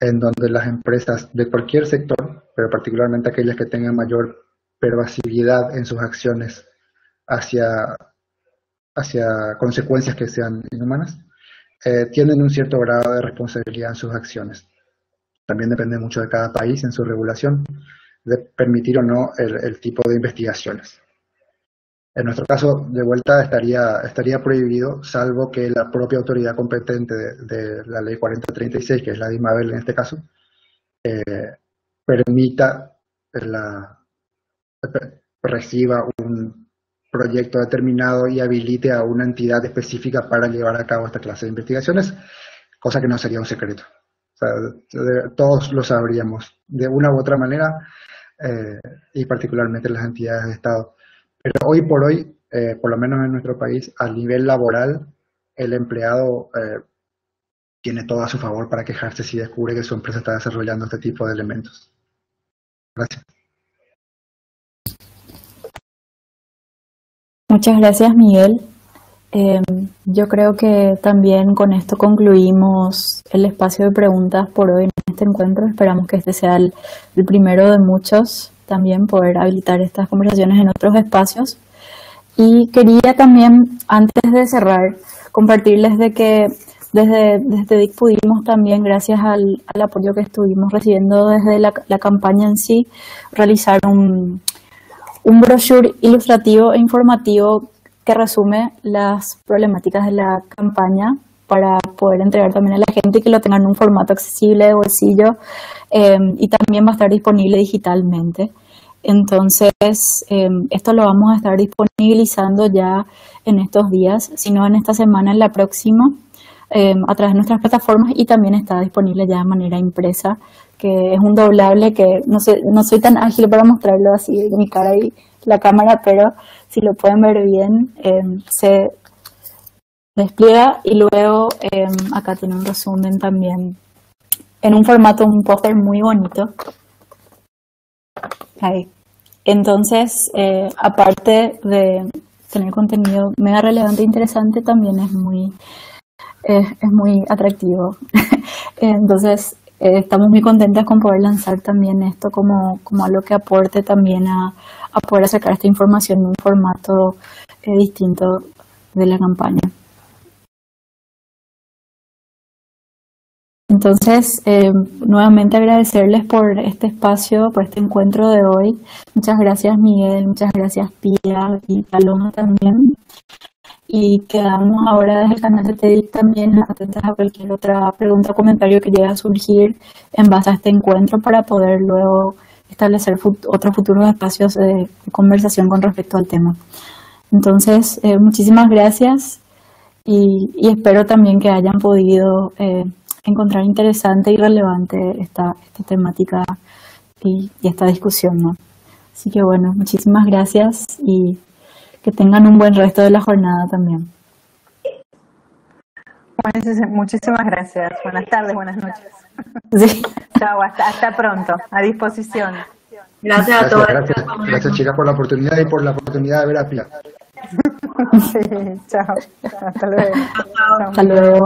en donde las empresas de cualquier sector, pero particularmente aquellas que tengan mayor pervasividad en sus acciones hacia, hacia consecuencias que sean inhumanas, eh, tienen un cierto grado de responsabilidad en sus acciones. También depende mucho de cada país en su regulación de permitir o no el tipo de investigaciones. En nuestro caso, de vuelta, estaría, estaría prohibido, salvo que la propia autoridad competente de, la ley 4036, que es la de IMABEL en este caso, eh, permita la, reciba un proyecto determinado y habilite a una entidad específica para llevar a cabo esta clase de investigaciones, cosa que no sería un secreto. todos lo sabríamos de una u otra manera, eh, y particularmente las entidades de Estado. Pero hoy por hoy, eh, por lo menos en nuestro país, a nivel laboral, el empleado eh, tiene todo a su favor para quejarse si descubre que su empresa está desarrollando este tipo de elementos. Gracias. Muchas gracias, Miguel. Em, yo creo que también con esto concluimos el espacio de preguntas por hoy este encuentro. Esperamos que este sea el primero de muchos también poder habilitar estas conversaciones en otros espacios. Y quería también, antes de cerrar, compartirles de que desde, desde DIC pudimos también, gracias al, al, apoyo que estuvimos recibiendo desde la, la campaña en sí, realizar un, un brochure ilustrativo e informativo que resume las problemáticas de la campaña para poder entregar también a la gente y que lo tengan en un formato accesible de bolsillo eh, y también va a estar disponible digitalmente. Entonces, eh, esto lo vamos a estar disponibilizando ya en estos días, si no en esta semana, en la próxima, eh, a través de nuestras plataformas y también está disponible ya de manera impresa, que es un doblable que no, soy tan ágil para mostrarlo así en mi cara y la cámara, pero si lo pueden ver bien, se despliega y luego em, acá tiene un resumen también en un formato, un póster muy bonito. Entonces, eh, aparte de tener contenido mega relevante e interesante, también es muy, es muy atractivo. Entonces, eh, estamos muy contentas con poder lanzar también esto como, como algo que aporte también a, a poder acercar esta información en un formato eh, distinto de la campaña. Entonces, eh, nuevamente agradecerles por este espacio, por este encuentro de hoy. Muchas gracias Miguel, muchas gracias Pia y Paloma también. Y quedamos ahora desde el canal de TEDIC también atentas a cualquier otra pregunta o comentario que llegue a surgir en base a este encuentro para poder luego establecer otros futuros espacios de conversación con respecto al tema. Entonces, eh, muchísimas gracias y, espero también que hayan podido eh, encontrar interesante y relevante esta, esta temática y, esta discusión. ¿no? Así que bueno, muchísimas gracias y que tengan un buen resto de la jornada también. Muchísimas gracias. Buenas tardes, buenas noches. Sí. Chao, hasta, hasta pronto. A disposición. Gracias, a todos. Gracias, gracias, chicas, por la oportunidad y por la oportunidad de ver a Pia. Sí, chao. Hasta luego. Hasta luego.